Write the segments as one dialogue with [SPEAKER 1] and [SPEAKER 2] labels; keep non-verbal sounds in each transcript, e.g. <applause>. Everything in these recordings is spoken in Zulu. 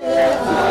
[SPEAKER 1] Yeah.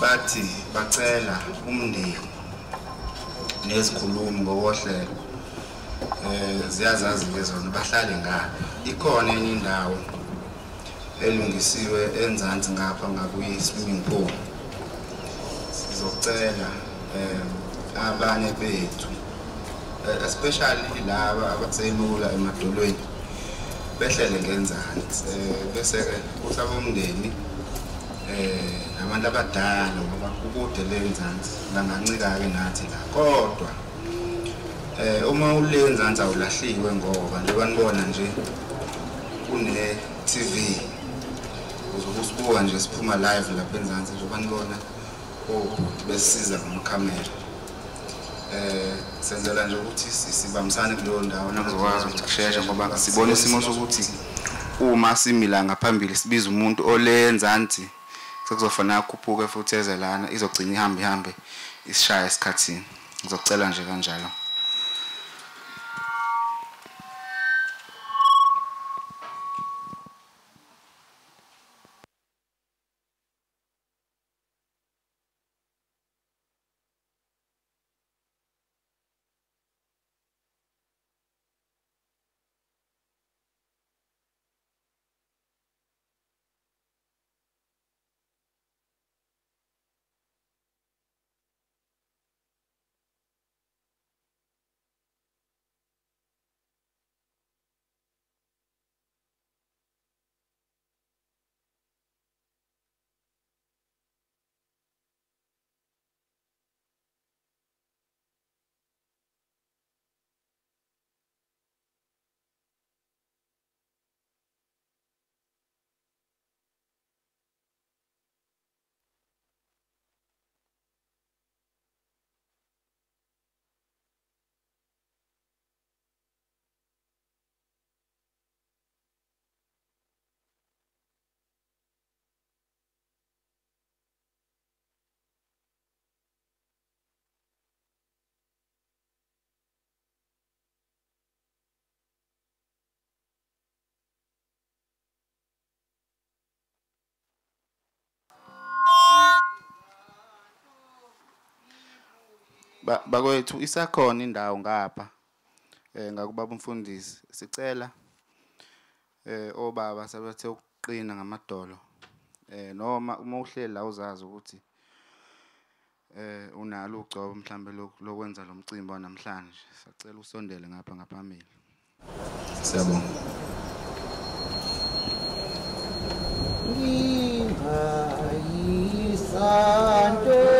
[SPEAKER 1] Bathi bacela umndeni nezikhulumi ngokohlelo eh ziyazazi ke zona bahlale ngapha ikhona enye indawo elungisiwe enzansi ngapha ngakuyi swimming pool. Sizocela eh abanye bethu eh, especially laba abaselula emadolweni behlele ngenzansi eh bese ke usaba umndeni eh nabantu abadala ngoba ukude lenzansi bangancika ke nathi la. Kodwa eh uma ulenzansi awulahliwe ngoba njengoba nibona nje kune TV uzobe usibuka nje siphuma live lapha enzansi njengoba nibona obhuti besisiza ngamakhamera eh senzela nje ukuthi sibambisane kuleyo ndawo nakuzokwazi ukuthi kusheshe ngoba sibona isimo sokuthi uma simila ngaphambili sibiza umuntu olenzansi sekuzofanele akhuphuke futhi eze lana izogcina ihambe ihambe isishaya esikhathini. Ngizocela nje kanjalo. Bakwethu isakhona indawo ngapha eh ngakubaba umfundisi sicela eh obaba sebethe ukuqina ngamadolo eh noma uma uhleli la uzazi ukuthi eh unalo ugcobo mhlambe lokwenza lo mcimbi wanamhlanje sacela usondele ngapha ngaphambili. Siyabonga.
[SPEAKER 2] Ngingayisantoni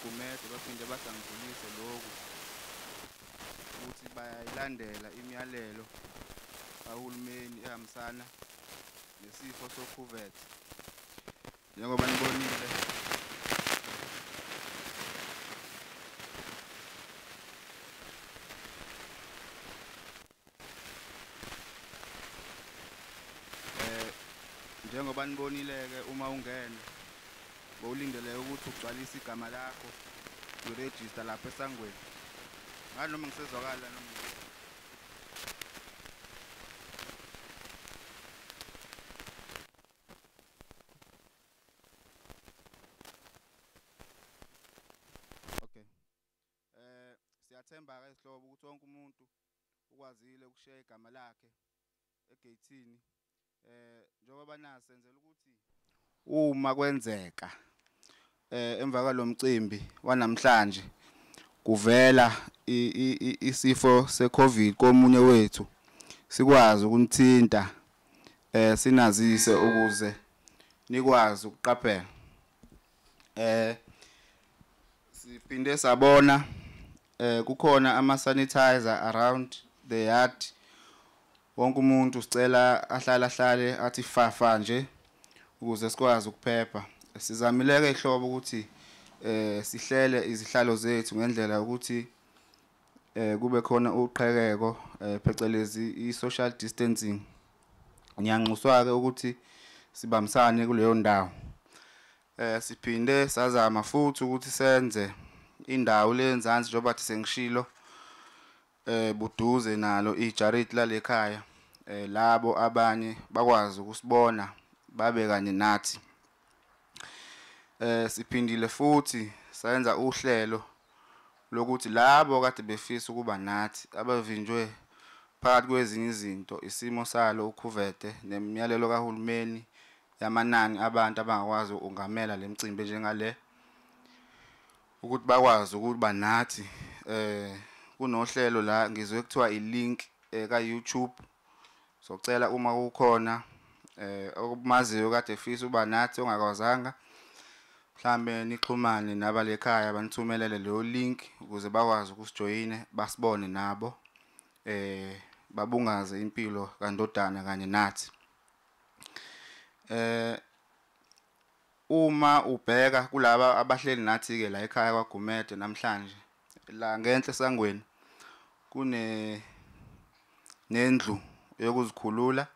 [SPEAKER 1] abakagumede baphinde basangidlulise lokhu ukuthi bayayilandela imiyalelo kahulumeni ehambisana nesifo sokhuvethe njengoba nibonile eh njengoba nibonile-ke uma ungena bowulindele ukuthi ugcwalise igama lakho wirejista lapho esangweni. Ngani noma ngisezwakala noma okay eh siyathemba-ke isihlobo ukuthi wonke umuntu ukwazile ukushiya igama lakhe egeyithini. Eh njengoba nazi senzela ukuthi uma kwenzeka emva kwalomcimbi wanamhlanje kuvela isifo seCovid komunye wethu. Sikwazi ukunithinta eh sinazise ukuze nikwazi ukuqaphela. Eh siphinde sabona eh kukhona ama sanitizer around the yard. Wonke umuntu sicela ahlala ahlale athi fafa nje ukuze sikwazi ukuphepha. Sizamile ke ihlobo ukuthi eh sihlele izihlalo zethu ngendlela ukuthi eh kube khona uqhekeko eh phecelezi i-social distancing. Ngiyanxuswa ke ukuthi sibambisane kuleyo ndawo. Eh siphinde sazama futhi ukuthi senze indawo lenzansi njengobathi sengishilo eh buduze nalo ijariti lalekhaya eh labo abanye bakwazi ukusibona babe kanye nathi. Eh siphindile futhi sayenza uhlelo lokuthi labo kade befisa ukuba nathi abavinjwe phakathi kwezinye izinto isimo salo ukhuvete nemiyalelo kahulumeni yamanani abantu abangakwazi ukungamela lemicimbi njengale ukuthi bakwazi ukuba nathi eh kunohlelo la ngizwe kuthiwa ilink ka YouTube socela uma kukhona eh okumaziyo kade efisa uba nathi ongakwazanga mhlambe nixhumane nabalekhaya banithumelele leyo link ukuze bakwazi ukusijoyine basibone nabo eh babungaze impilo kandodana kanye nathi. Eh uma ubheka kulaba abahleli nathi ke la ekhaya kwaGumede namhlanje la ngenhle sangweni kune nendlu yokuzikhulula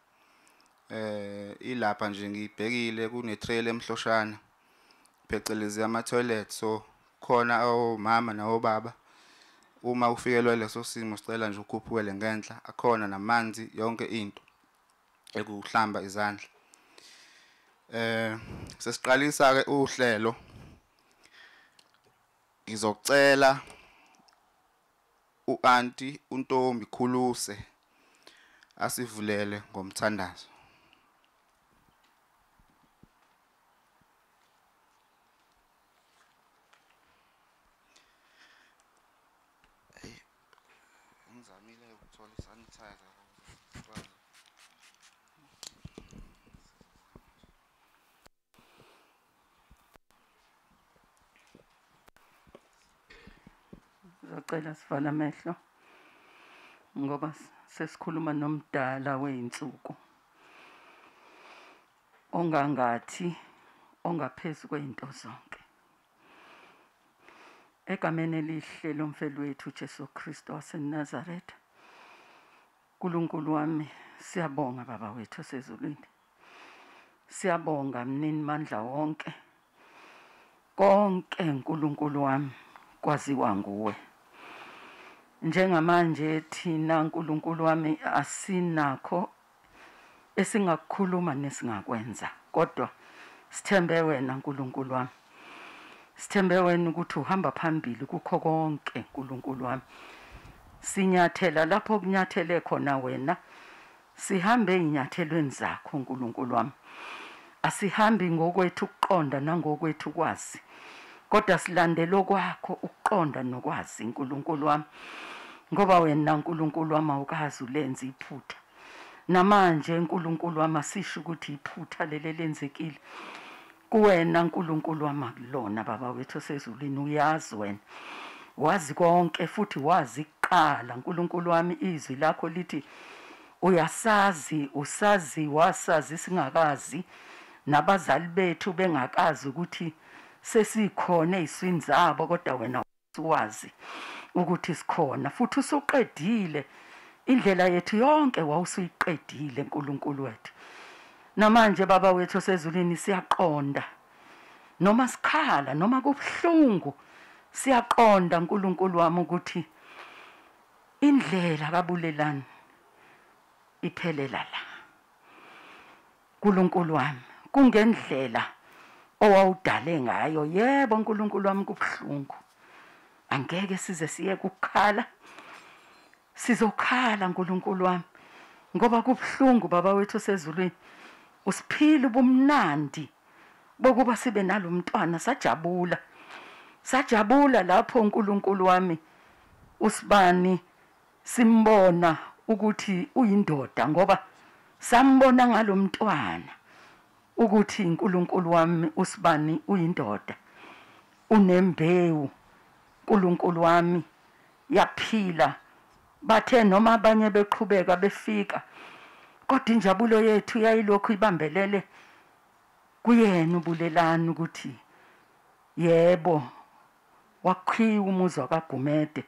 [SPEAKER 1] eh ilapha nje ngibhekile kune trail emhloshana. Phecelezi ama toilet so khona omama nawobaba uma ufikelwe leso simo sicela nje ukhuphukele ngenhla akhona namanzi yonke into ekuhlamba izandla. Eh sesiqalisa ke uhlelo ngizocela uanti untombi khuluse asivulele ngomthandazo.
[SPEAKER 3] Ngizocela sivale amehlo ngoba sesikhuluma nomdala weyinsuku. Ongangathi ongaphezulu kwezinto zonke. Egameni elihle lomfelo wethu Jesu Kristu waseNazaretha. nkulunkulu wami siyabonga baba wethu osezulwini. Siyabonga mnini mandla wonke. Konke nkulunkulu wami kwaziwa nguwe. Njengamanje thina nkulunkulu wami asinakho esingakukhuluma nesingakwenza kodwa sithembe wena nkulunkulu wami. Sithembe wena ukuthi uhamba phambili kukho konke nkulunkulu wami. Sinyathela lapho kunyathele khona wena. Sihambe einyathelweni zakho nkulunkulu wami. Asihambi ngokwethu ukuqonda nangokwethu kwazi. kodwa silandela okwakho ukuqonda nokwazi nkulunkulu wami ngoba wena nkulunkulu wami awukazi ulenza iphutha. Namanje nkulunkulu wami asisho ukuthi iphutha leli lenzekile kuwena nkulunkulu wami akulona baba wethu osezulwini uyazi wena. Wazi konke futhi wazi iqala nkulunkulu wami izwi lakho lithi uyasazi usazi wasazi singakazi. Nabazali bethu bengakazi ukuthi sesikhona eziswini zabo kodwa wena uwazi. Ukuthi sikhona futhi usuqedile. Indlela yethu yonke wawusuyiqedile nkulunkulu wethu. Namanje baba wethu osezulwini siyaqonda. Noma sikhala noma kubuhlungu siyaqonda nkulunkulu wami ukuthi indlela kabulelani iphelela la. Nkulunkulu wami kungendlela owawudale ngayo. Yebo nkulunkulu wami kubuhlungu. Angeke size siye kukhala. Sizokhala nkulunkulu wami ngoba kubuhlungu baba wethu osezulwini. Usiphile ubumnandi bokuba sibe nalomntwana sajabula. Sajabula lapho uNkulunkulu wami. Usibani? Simbona ukuthi uyindoda ngoba sambona ngalomntwana ukuthi uNkulunkulu wami usibani uyindoda? Unembewu. uNkulunkulu wami yaphila. Bathe noma abanye beqhubeka befika kodwa injabulo yethu yayilokhu ibambelele kuyena ubulelani ukuthi yebo wakhiwa umuzi wakagumede.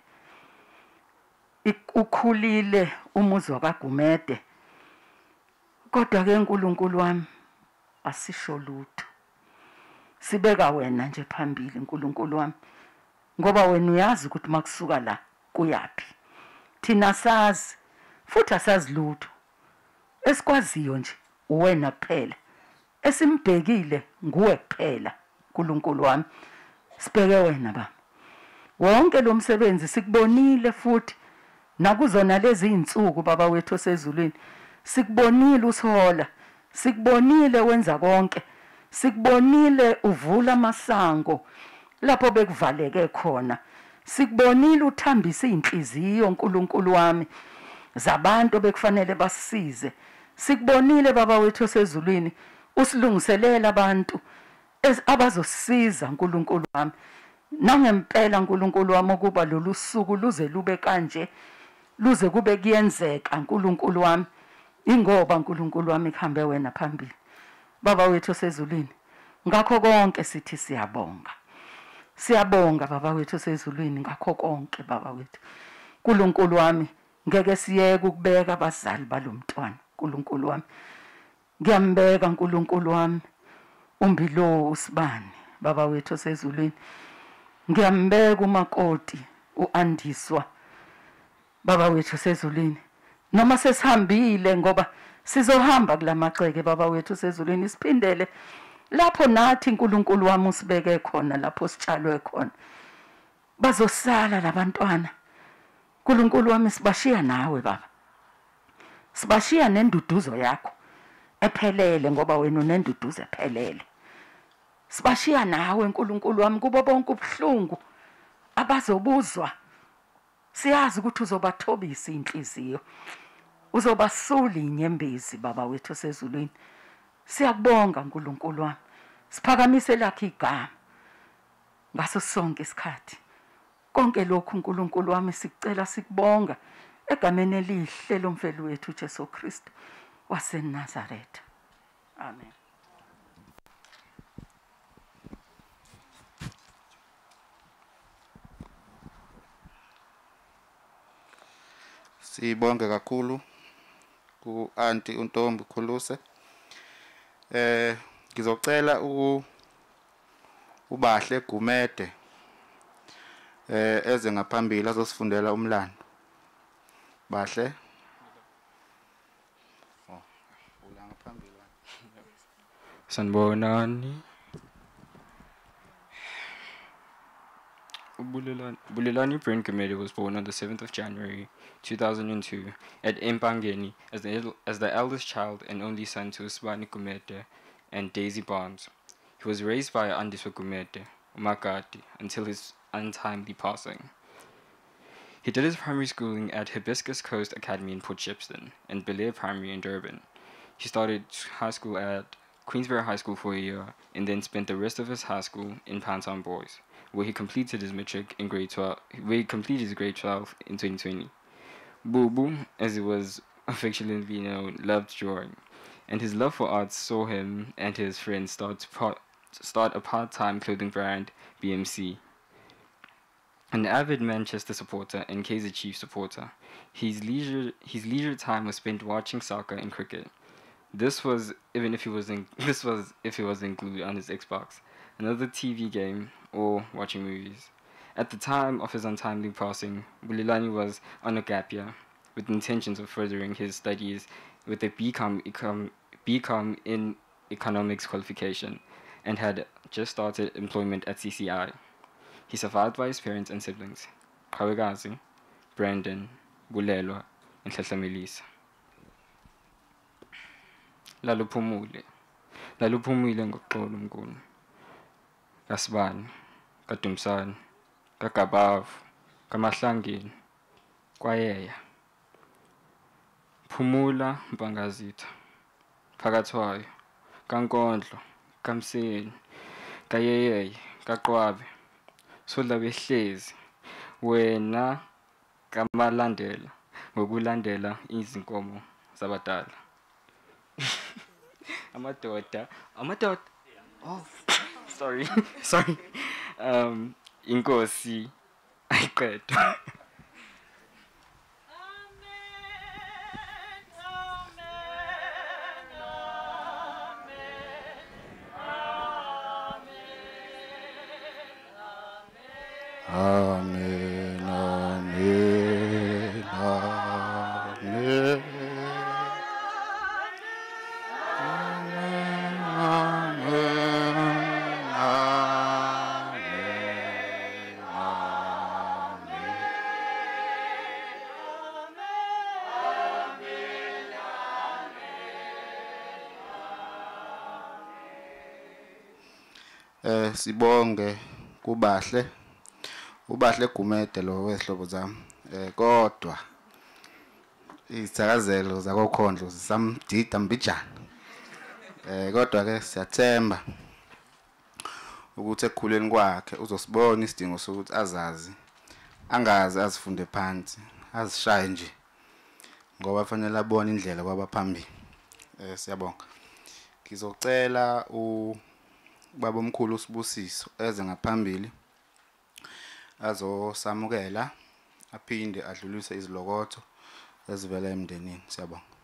[SPEAKER 3] Ukhulile umuzi wakagumede. Kodwa ke uNkulunkulu wami asisho lutho. Sibeka wena nje phambili uNkulunkulu wami. Ngoba wena uyazi ukuthi makusuka la kuyapi thina sazi futhi asazi lutho. Esikwaziyo nje uwena kuphela. Esimbhekile nguwe kuphela uNkulunkulu wami. Sibheke wena baba. Wonke lo msebenzi sikubonile futhi. Nakuzona lezi insuku baba wethu osezulwini sikubonile usola sikubonile wenza konke. Sikubonile uvula amasango. Lapho bekuvaleke khona. Sikubonile uthambisa inhliziyo uNkulunkulu wami. Zabantu bekufanele basisize. Sikubonile baba wethu osezulwini usilungiselela abantu abazosisiza uNkulunkulu wami. Nangempela uNkulunkulu wami ukuba lolu suku luze lube kanje luze kube kuyenzeka uNkulunkulu wami. Ingoba uNkulunkulu wami kuhambe wena phambili. Baba wethu osezulwini ngakho konke sithi siyabonga. Siyabonga baba wethu osezulwini ngakho konke baba wethu. uNkulunkulu wami ngeke siyeke ukubeka abazali balomntwana uNkulunkulu wami. Ngiyambeka uNkulunkulu wami. Umbilo usibani baba wethu osezulwini. Ngiyambeka umakoti uandiswa baba wethu osezulwini. Noma sesihambile ngoba sizohamba kulamagceke baba wethu osezulwini siphindele lapho nathi uNkulunkulu wami usibeke khona lapho sitshalwe khona bazosala labantwana. uNkulunkulu wami sibashiya nawe baba. Sibashiya nenduduzo yakho ephelele ngoba wena unenduduzo ephelele. Sibashiya nawe uNkulunkulu wami kubo bonke ubuhlungu abazobuzwa. Siyazi ukuthi uzobathobisa inhliziyo. Uzobasula inyembezi baba wethu osezulwini siyakubonga uNkulunkulu wami. Siphakamise lakhe igama ngaso sonke isikhathi. Konke lokhu uNkulunkulu wami sicela sikubonga egameni elihle lomfeli wethu uJesu Kristu waseNazaretha. Amen.
[SPEAKER 1] Sibonge kakhulu ku anti uNtombi Khuluse. Eh ngizocela u ubahle Gumede eh eze ngaphambili azosifundela umlando. Bahle. Oh, ula ngaphambili.
[SPEAKER 4] Sanibonani. Bulelani Bulelani Brain Committee was born on the 7th of January 2002 at Empangeni as the, as the eldest child and only son to Usmani Gumede and Daisy Barnes. He was raised by Andiswa Gumede, Umakati, until his untimely passing. He did his primary schooling at Hibiscus Coast Academy in Port Shepstone and Belair Primary in Durban. He started high school at Queensbury High School for a year and then spent the rest of his high school in Pantown Boys, where he completed his matric in grade 12, where he completed his grade 12 in 2020. Boo Boo, as he was <laughs> affectionately known, loved drawing, and his love for art saw him and his friends start part, start a part-time clothing brand, BMC. An avid Manchester supporter and Kaiser Chiefs supporter, his leisure his leisure time was spent watching soccer and cricket. This was even if he was in, <laughs> this was if he was included on his Xbox, another TV game, or watching movies. At the time of his untimely passing, Bulilani was on a gap year, with intentions of furthering his studies with a BCom, econ, BCom in economics qualification, and had just started employment at CCI. He survived by his parents and siblings, Kawagazi, Brandon, Bulelwa, and Tlahlamelisa. laluphumule laluphumile ngoxolo mkhulu kasibani kadumsane kagabavu kamahlangeni kwayeya. Phumula mpangazitha. Phakathwayo kankondlo kamseni kayeyeye kaqwabe sodla behlezi wena kamalandela ngokulandela izinkomo zabadala. <laughs> Amadoda amadoda oh sorry <laughs> sorry. Um inkosi ayiqeda
[SPEAKER 1] Amen, sibonge kubahle ubahle gumede lo wezihlobo zami eh kodwa izithakazelo zakokhondlo zisamdida mbijana. Eh kodwa ke siyathemba ukuthi ekukhuleni kwakhe uzosibona isidingo sokuthi azazi angazi azifunde phansi azishaye nje ngoba fanele abone indlela kwabaphambili eh siyabonga. Ngizocela ubaba omkhulu usibusiso eze ngaphambili azosamukela aphinde adlulise izilokotho ezivela emndenini. Siyabonga.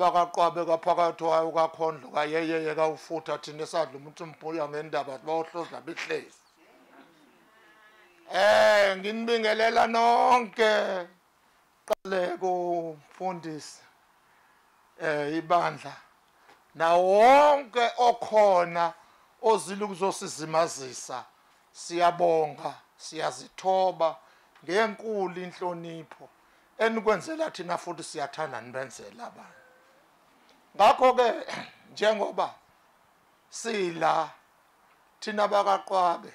[SPEAKER 5] Thina bakaqwabe kaphakathi wayo kakhondlo kayeyeye kawufutha thina esadla umuntu umbuya ngendaba bawohloza bihlezi Eh nginibingelela nonke. Qale kumfundisi eh ibandla na wonke okhona ozile ukuzosizimazisa siyabonga siyazithoba ngenkulu inhlonipho enikwenzela thina futhi siyathanda nibenzela abantu. Ngakho ke njengoba sila thina bakaqwabe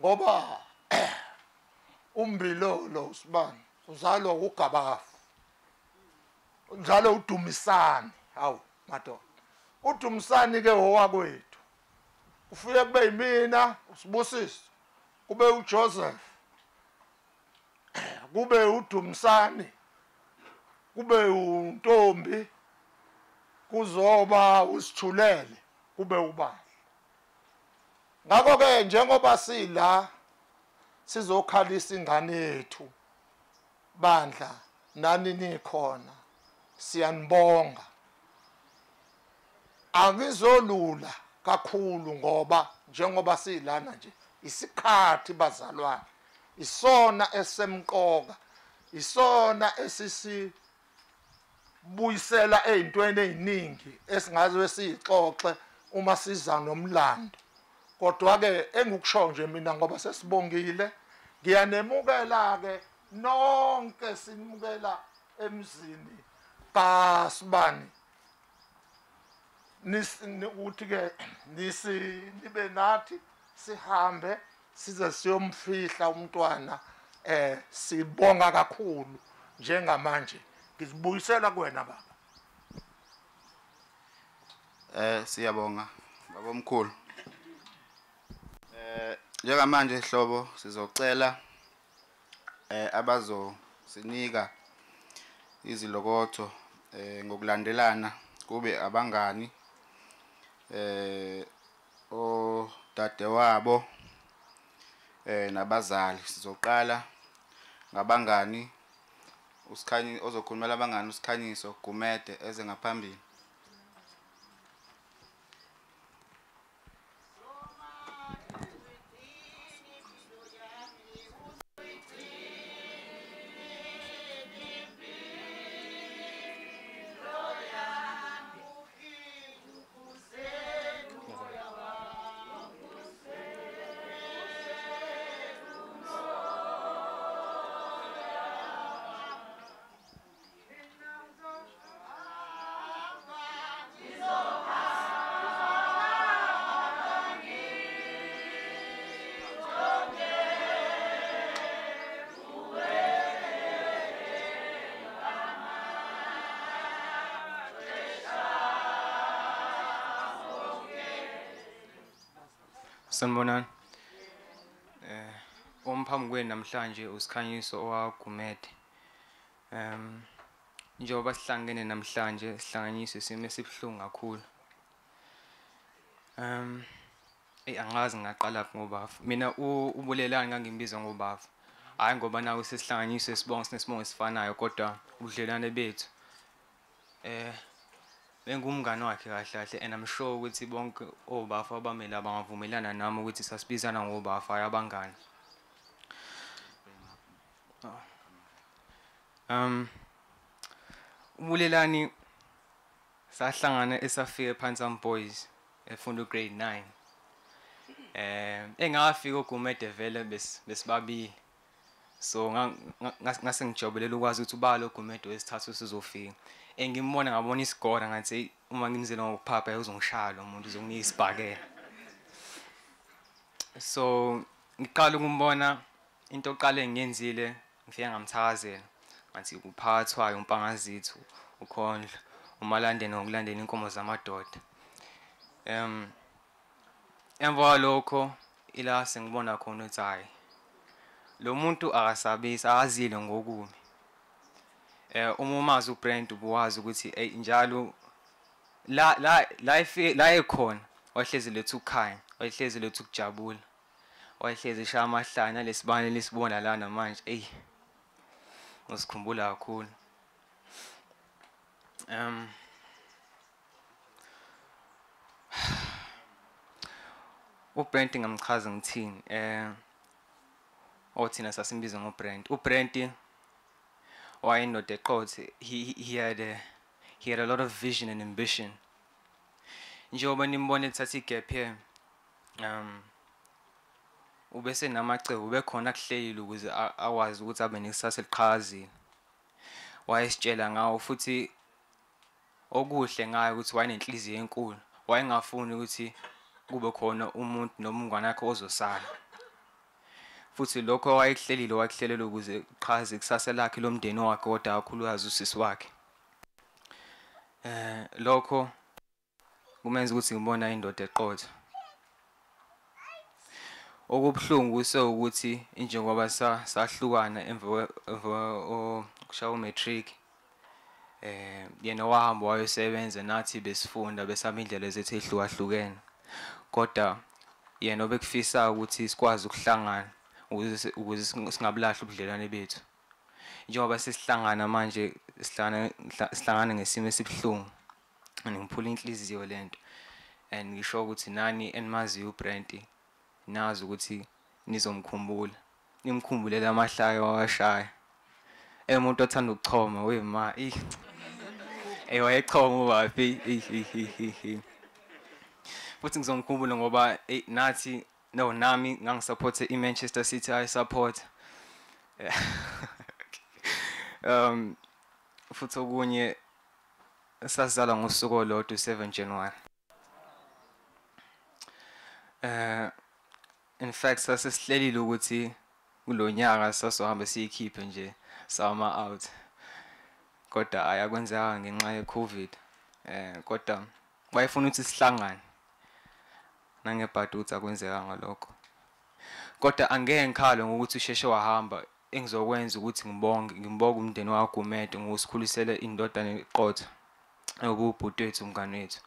[SPEAKER 5] ngoba <clears throat> umbilolo usibani uzalwa ugabafu njalo udumisani. Hawu madoda udumisani ke owakwethu. Ufike kube yimina usibusiso kube uJoseph kube udumisani kube untombi kuzoba usithulele kube ubani. Ngakho ke njengoba sila sizokhalisa ingane yethu bandla nani nikhona siyanibonga. Angizolula kakhulu ngoba njengoba silana nje isikhathi bazalwane isona esemqoka isona esisi buyisela ezintweni eziningi esingaze siyixoxe uma siza nomlando. Kodwa ke engikusho nje mina ngoba sesibongile ngiyanemukela ke nonke sinimukela emzini. Kasibani ukuthi ke nisi nibe nathi sihambe size siyomfihla umntwana eh sibonga kakhulu njengamanje. Ngizibuyisela kuwena baba
[SPEAKER 1] Eh siyabonga baba omkhulu. Eh njengamanje ihlobo sizocela eh abazo sinika izilokotho eh ngokulandelana kube abangani eh o dade wabo eh nabazali sizoqala ngabangani usikhanyi ozokhulumela abangani usikhanyiso gumede eze ngaphambili.
[SPEAKER 6] Sanibonani. Eh umphambi kwenu namhlanje usikhanyiso owagumede. Em njengoba sihlangene namhlanje sihlanganyiswe isimo esibhlungu kakhulu. Em ey angazi ngaqala ngobafu. Mina u- ubulelani ngangimbiza ngobafu. Hayi ngoba nawe sesihlanganyiswe sibonga sinesibongo esifanayo kodwa ubudlelwane bethu eh bengumngane wakhe kahle kahle and I'm sure ukuthi bonke obafa abamela bangavumelana nami ukuthi sasibizana ngobafa hayi abangani. Um ubulelani sahlangana esafika ePhantsam Boys efunda grade 9. Eh engafika uGumede vele bes besibabili. So nga- nga- ngase ngijobulela ukwazi ukuthi ubalo uGumede wesithathu sizofika. Engimbona ngabona isigora ngathi "Hey, uma ngimzela ngokuphapha uzongishaya lo muntu uzonginika isibhakela. So ngiqala ukumbona into oqale ngiyenzile ngifike ngamthakazela ngathi kuphathwayo umpangazithu ukhondla umalandeni ngokulandela inkomo zamadoda. Em emva kwalokho ila sengibona khona ukuthi hayi lo muntu akasabisi akazile ngokubi. Eh uma umazi uBrand ubuwazi ukuthi hey njalo la la la efi- la ekhona wahlezi lethu ukukhanya wahlezi lethu ukujabula wahlezi eshaya amahlanya lesibane lesibona la namanje ey usikhumbula kakhulu. Um uBrent ngamchaza ngithini? Eh othina sasimbiza ngoBrent uBrent wayenoda eqothe he he- he had a, he had a lot of vision and ambition. Njengoba nimbona ethatha igap here um ubese namacebo bekhona kuhlelile ukuze a- akwazi ukuthi abe nekusasa eliqhakazile. Wayesitshela ngawo futhi okuhle ngayo ukuthi wayenenhliziyo enkulu? Wayengafuni ukuthi kube khona umuntu noma umngane wakhe ozosala? Futhi lokho wayekuhlelile wakuhlelela ukuze qhaze ikusasa lakhe lomndeni wakhe kodwa kakhulukazi usisi wakhe. Eh lokho kumenza ukuthi ngibona indoda eqotho. Okubhlungu so ukuthi njengoba sa- sahlukana emva kwe- emva kushaya umatric eh yena wahamba wayosebenza nathi besifunda besaba indlela zethu ehlukahlukene kodwa yena obekufisa ukuthi sikwazi ukuhlangana ukuze ukuze sing- singabulahli ubudlelwane bethu. Njengoba sesihlangana manje sihlangana hla- sihlangana ngesimo esibhlungu ngiphula inhliziyo lento and ngisho ukuthi nani enimaziyo uBrent nazi ukuthi nizomkhumbula. Nimkhumbulele amahlaya wawashaya. Emuntu othanda ukuchoma wema wayechoma ubafi eh, eh, eh. futhi ngizomkhumbula ngoba nathi no nami ngangisupport iManchester City I support. <laughs> Um futhi okunye sasizalwa ngosuku olodwa 7 January. Eh in fact sasesihlelile ukuthi kulonyaka sasohamba siyikhiphe nje sama out. Kodwa ayakwenzeka ngenxa ye covid eh kodwa bayifuna ukuthi sihlangane. Nangebhaduthi akwenzeka ngalokho. Kodwa angeke ngikhale ngokuthi usheshe wahamba engizokwenza ukuthi ngibonge ngibonge umndeni wakugumede ngokusikhulisela indodana eqotho ekubhuti wethu umngane wethu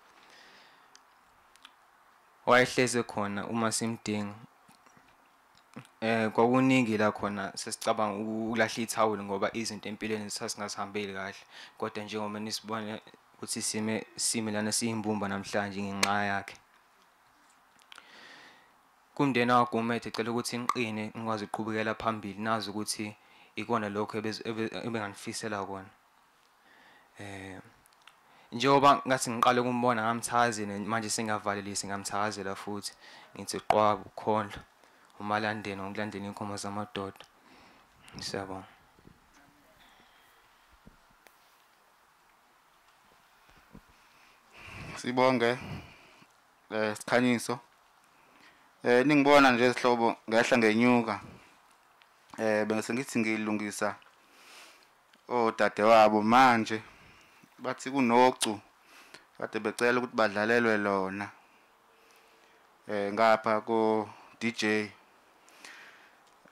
[SPEAKER 6] wayehleze khona uma simdinga. Eh kwakuningi la khona sesicabanga ukulahla ithawula ngoba izinto empilweni sasingasihambeli kahle. Kodwa njengoba nisibone ukuthi sime sime lana siyimbumba namhlanje ngenxa yakhe. Kumndeni wagumethe ecela ukuthi ngiqine ngikwazi ukuqhubekela phambili nazi ukuthi ikona lokho ebez- ebe- ebenganifisela kona. Eh njengoba ngathi ngiqale ukumbona ngamthakazela manje sengavalelisi ngamthakazela futhi. Ngithi qwaba ukhondla umalandeni ngokulandela inkomo zamadoda. Siyabonga
[SPEAKER 1] sibonge eh sikhanyiso eh ningibona nje isihlobo ngehla ngenyuka. Eh bese ngithi ngilungisa odade wabo manje bathi kunocu kade becela ukuthi badlalelwe lona. Eh ngapha ko DJ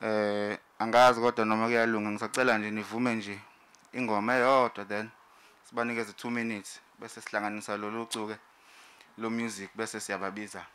[SPEAKER 1] eh angazi kodwa noma kuyalunga ngisacela nje nivume nje ingoma eyodwa then sibanikeze 2 minutes bese sihlanganisa lolu cuke lo music bese siyababiza.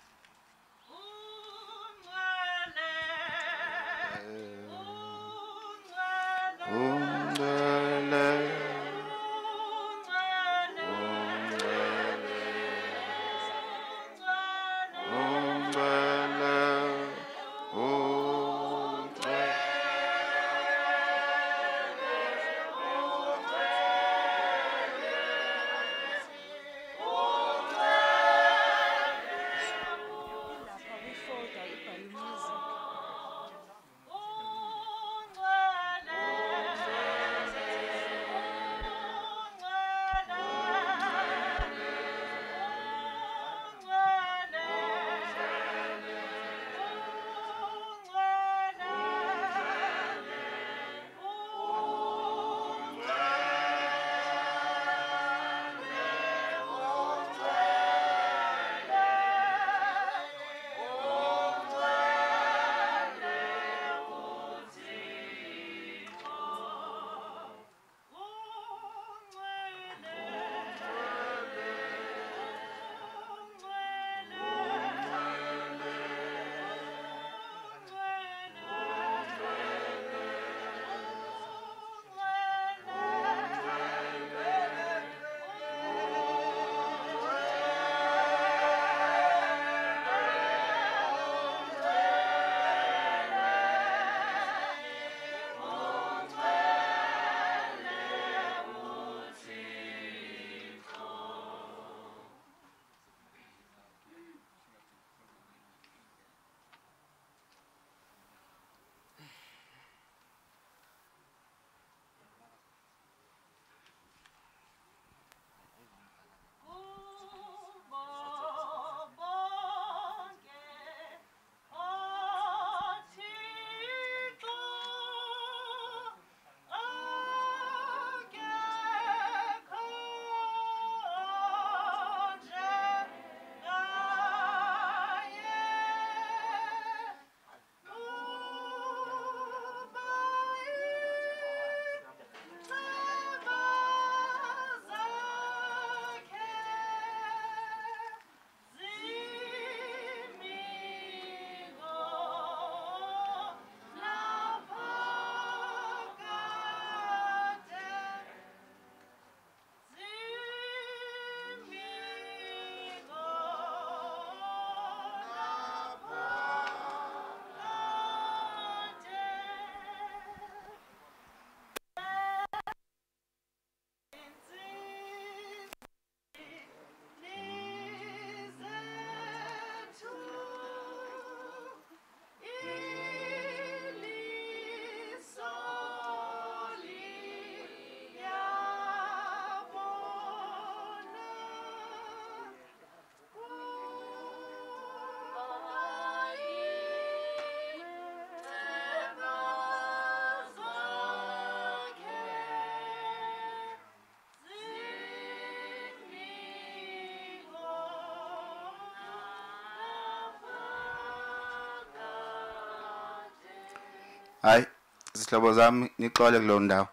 [SPEAKER 1] Hayi izihlobo zami nixole kulo ndawo.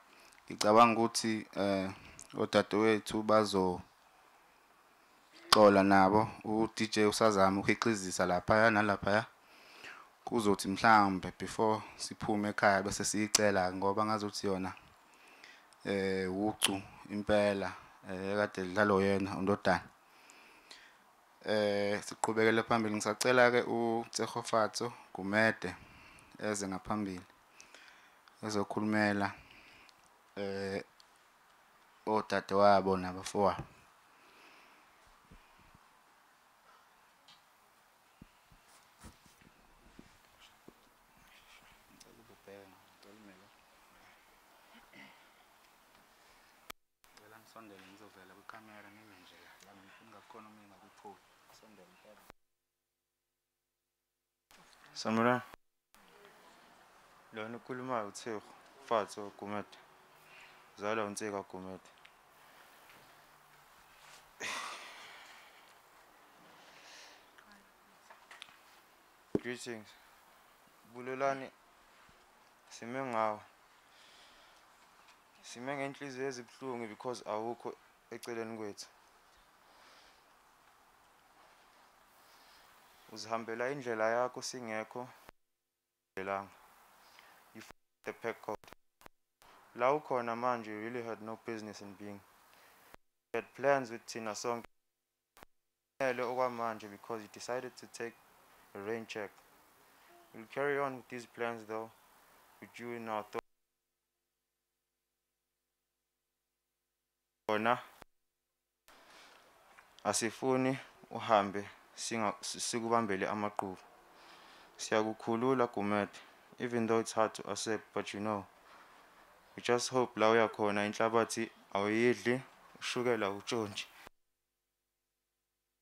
[SPEAKER 1] Ngicabanga ukuthi eh odadewethu bazoxola nabo u DJ usazama ukuhixizisa lapha nalaphaya. Kuzothi mhlambe before siphume ekhaya bese siyicela ngoba ngazothi yona eh ucu impela eh kade dlalo yena undodana. Eh siqhubekele phambili. Ngisacela ke uTsegofatso Gumede eze ngaphambili. Ezokhulumela eh odadewabo nabafowabo
[SPEAKER 7] uThego Fatso Gumede. Zala uNtsika Gumede. Greetings. Bulelani sime ngawo. Sime ngenhliziyo ezibuhlungu because awukho eceleni kwethu. Uzihambela indlela yakho singekho ngelanga. The pack code. La ukhona manje you really had no business in being. You had plans with Tina. Kumele okwamanje because he decided to take a rain check. We'll carry on with these plans though, with you in our thoughts. Bona asifuni uhambe sikubambele amaqhubu. Siyakukhulula Gumede, even though it's hard to accept but you know. We just hope la uyakhona inhlabathi awuyidli ushukela utshontshe.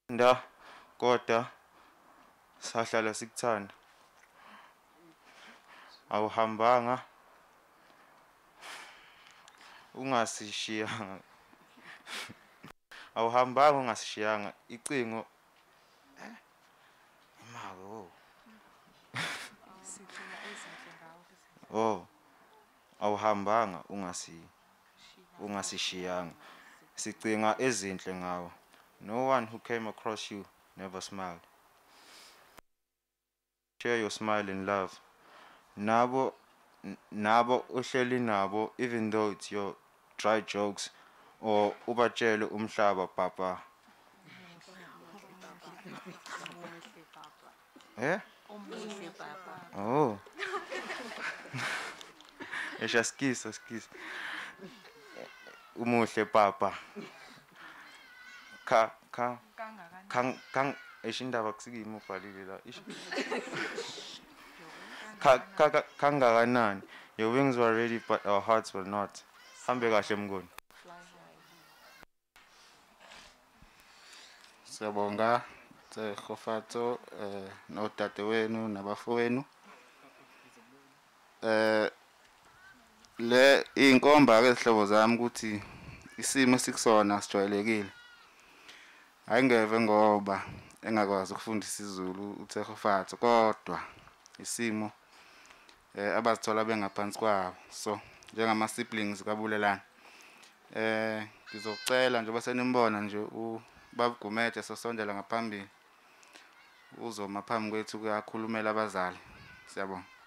[SPEAKER 7] Nda kodwa sahlala sikuthanda. Awuhambanga ungasishiyanga. Awuhambanga ungasishiyanga icingo eh imawe wo. Oh. Awuhambanga ungasi ungasishiyanga. Sicinga ezinhle ngawe. No one who came across you never smiled. Share your smile in love. Nabo nabo uhleli nabo even though it's your dry jokes or ubatshele umhlaba papa. Eh? Oh. Esha skisa skisa. Umuhle papa. Ka ka kang kang eshindaba kusikimi ubhalile la. Ish- Ka ka ka- kangakanani? Your wings were ready but our hearts were not. Hambe kahle mngoni.
[SPEAKER 1] Siyabonga Tsegofatso eh nodadewenu nabafowenu. Eh le inkomba ke sihlobo zami ukuthi isimo esikusona sijwayelekile. Ayingeve ngoba engakwazi ukufundisa isiZulu uTsegofatso kodwa isimo eh abazithola bengaphansi kwawo so njengama siblings kabulelani eh ngizocela njengoba senimbona nje ubabugumede sosondela ngaphambili uzoma phambi kwethu kuyakhulumela abazali. Siyabonga.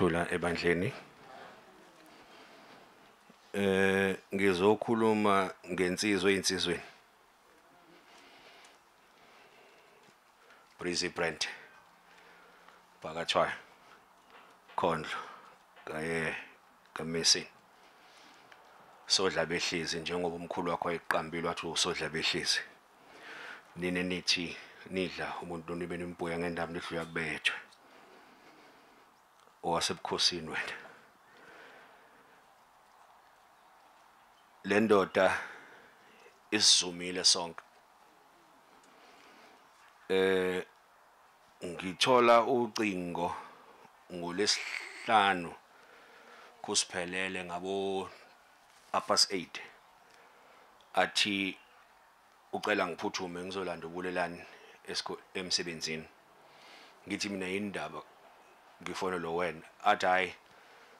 [SPEAKER 8] Ukuthula ebandleni. Eh ngizokhuluma ngensizwe einsizweni Breezy Brand Bakathwa Khondlo kaye kaMesin sodla behlezi njengoba umkhulu wakho ayiqambile wathi usodla behlezi. Nine nithi nidla umuntu nibe nimbuya ngendaba nidluya kubethwe owasebukhosini wena. Le ndoda isizumile sonke. Eh ngithola ucingo ngolesihlanu kusiphelele ngabo apas 8 athi ucela ngiphuthume ngizolanda ubulelani emsebenzini. Ngithi mina yindaba ngifone lo wena. Athi hayi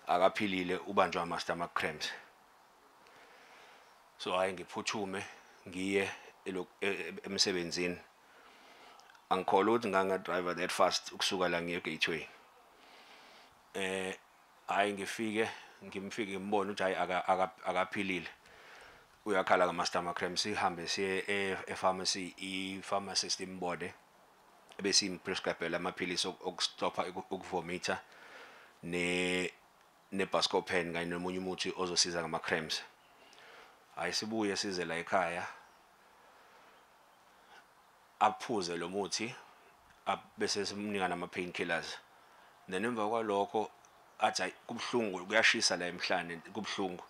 [SPEAKER 8] akaphilile ubanjwa ama stomach cramps so hayi ngiphuthume ngiye e- e- emsebenzini. Angikholwa ukuthi nganga driver that fast ukusuka la ngiye gateway eh hayi ngifike ngimfike ngimbone ukuthi hayi aka- aka- akaphilile. Uyakhala ngama stomach cramps sihambe siye e- e-pharmacy i-pharmacist imbode bese imprescribe amaphilisi ok- okustopha uku- ukuvomita ne nebuscopen kanye nomunye umuthi ozosiza ngama cramps hayi sibuye size la ekhaya aphuze lo muthi bese simnika nama painkillers then emva kwalokho athi kubhlungu kuyashisa la emhlane kubhlungu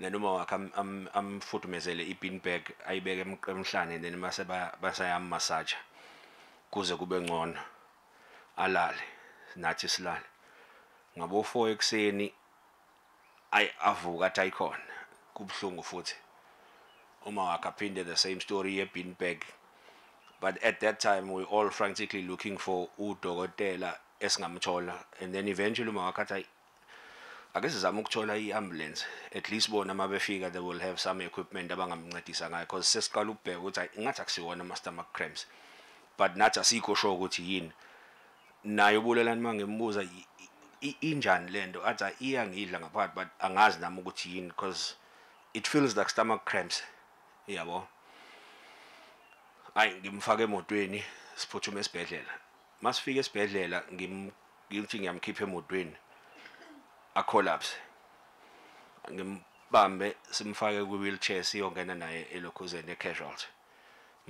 [SPEAKER 8] uma wakhe am- am- amfudumezele i-bean bag ayibeke emhlane then mase ba- basayam massage kuze kube ngcono. Alale nathi silale. Ngabo 4 ekseni ay avuka athi kubhlungu futhi. Uma wakhe aphinde the same story ye bag but at that time we all frantically looking for udokotela esingamthola. And then eventually uma wakhe athi hayi ake sizame ukuthola i-ambulance. At least bona uma befika they will have some equipment abangamncedisa ngayo because sesiqala ukubheka ukuthi ingathi akusiwona ama-stomach cramps but nathi asikho sure ukuthi yini. Naye ubulelani i- injani le nto? Athi hayi iyangidla ngaphakathi but angazi nami ukuthi yini because it feels like stomach cramps yabo. Hayi ngimfake emotweni siphuthume esibhedlela. Masifika esibhedlela ngim- ngithi ngiyamkhipha emotweni acollapse ngimbambe simfake kwi-wheelchair siyongena naye elokhuzeni e-casualty.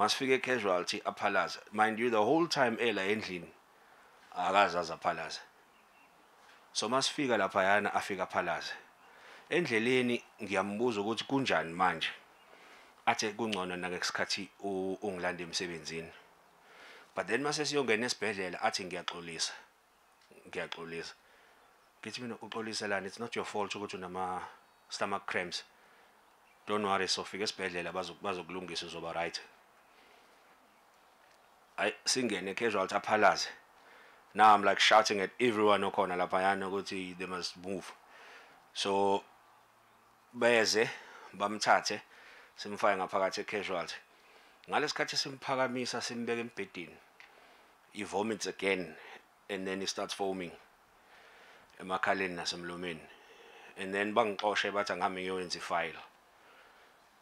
[SPEAKER 8] Masifike e-casualty aphalaza. Mind you the whole time ela endlini akaze aze aphalaze so masifika laphayana afika aphalaze endleleni ngiyambuza ukuthi kunjani manje? Athe kungcono nakesikhathi u- ungilanda emsebenzini. But then mase siyongena esibhedlela athi ngiyaxolisa. Ngiyaxolisa. Ngithi mina uxoliselani it's not your fault ukuthi unama stomach cramps. Don't worry sofika esibhedlela bazo- bazokulungisa uzoba right. Ayi singene casualty aphalaze now i'm like shouting at everyone okhona laphayana ukuthi they must move. So beze bamthathe simfake ngaphakathi e-casualty ngalesikhathi simphakamisa simbeka embhedeni. He vomits again and then he starts foaming emakhaleni nasemlomeni. And then bangixoshe bathi angihambe ngiyowenza ifile.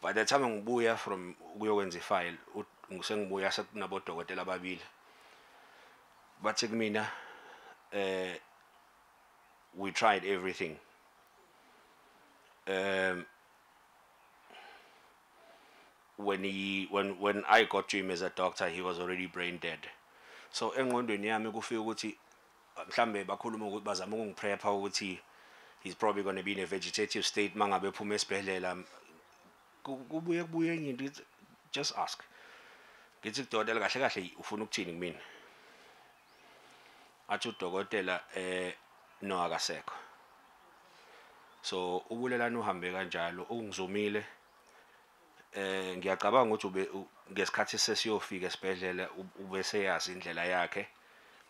[SPEAKER 8] By the time ngibuya from ukuyokwenza ifile sekunabodokotela ababili. Bathi kumina eh we tried everything. Um when he when when I got to him as a doctor he was already brain dead. So engqondweni yami kufika ukuthi mhlambe bakhuluma ukuthi bazama ukungiprepha ukuthi he's probably going to be in a vegetative state mangabe ephuma esibhedlela. Ku- kubuye kubuye enye into just ask ngithi kudokotela kahle kahle ufuna ukuthini kumina? Athi udokotela eh no akasekho. So ubulelani uhambe kanjalo? Ungizumile? Eh ngiyacabanga ukuthi ube ngesikhathi sesiyofika esibhedlela ube seyazi indlela yakhe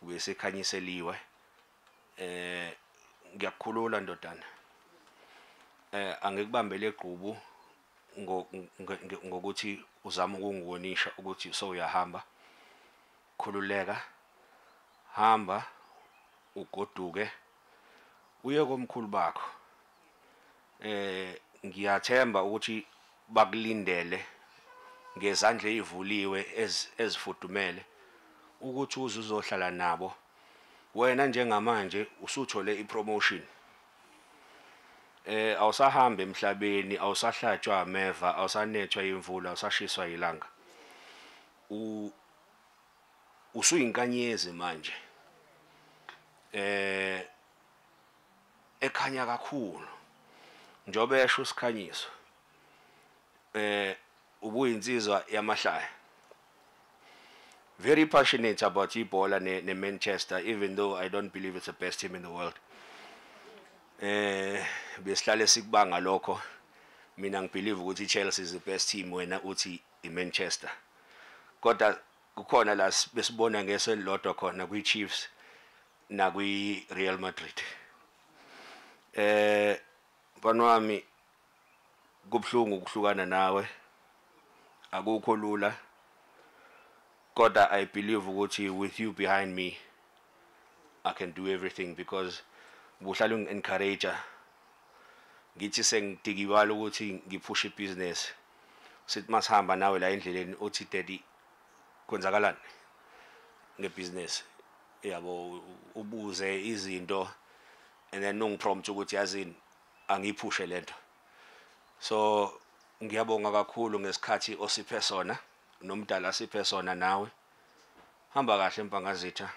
[SPEAKER 8] ube sekhanyiseliwe. Eh ngiyakukhulula ndodana. Eh angikubambele egqubu ngokuthi uzama ukungiwonisha ukuthi so uyahamba khululeka hamba ugoduke uye komkhulu bakho. Eh ngiyathemba ukuthi bakulindele ngezandla ezivuliwe ezi- ezifudumele ukuthi uze uzohlala nabo. Wena njengamanje usuthole ipromotion. Eh awusahambi emhlabeni awusahlatshwa ameva awusanethwa imvula awusashiswa ilanga u usuyinkanyezi manje. Eh ekhanya kakhulu. Njobe esho sikhanyiso eh ubuyinsizwa yamahlaya. Very passionate about ibhola ne, ne Manchester even though I don't believe it's the best team in the world. Eh besihlale sikubanga lokho. Mina ngibelieve ukuthi iChelsea is the best team wena uthi iManchester. Kodwa kukhona la besibona ngese lodwa khona kwiChiefs na kwiReal Madrid. Eh mfana wami kubhlungu ukuhlukana nawe. Akukho lula. Kodwa i believe ukuthi with you behind me i can do everything because buhlala ungi-encourage ngithi sengidikiwala ukuthi ngiphushe ibhizinesi sithi masihamba nawe la endleleni uthi daddy kwenzakalani ngebhizinesi yabo ubuze izinto and then ungiprompt ukuthi yazini angiyiphushe lento so ngiyabonga kakhulu ngesikhathi osiphe sona nomdala asiphe sona nawe. Hamba kahle mpangazitha.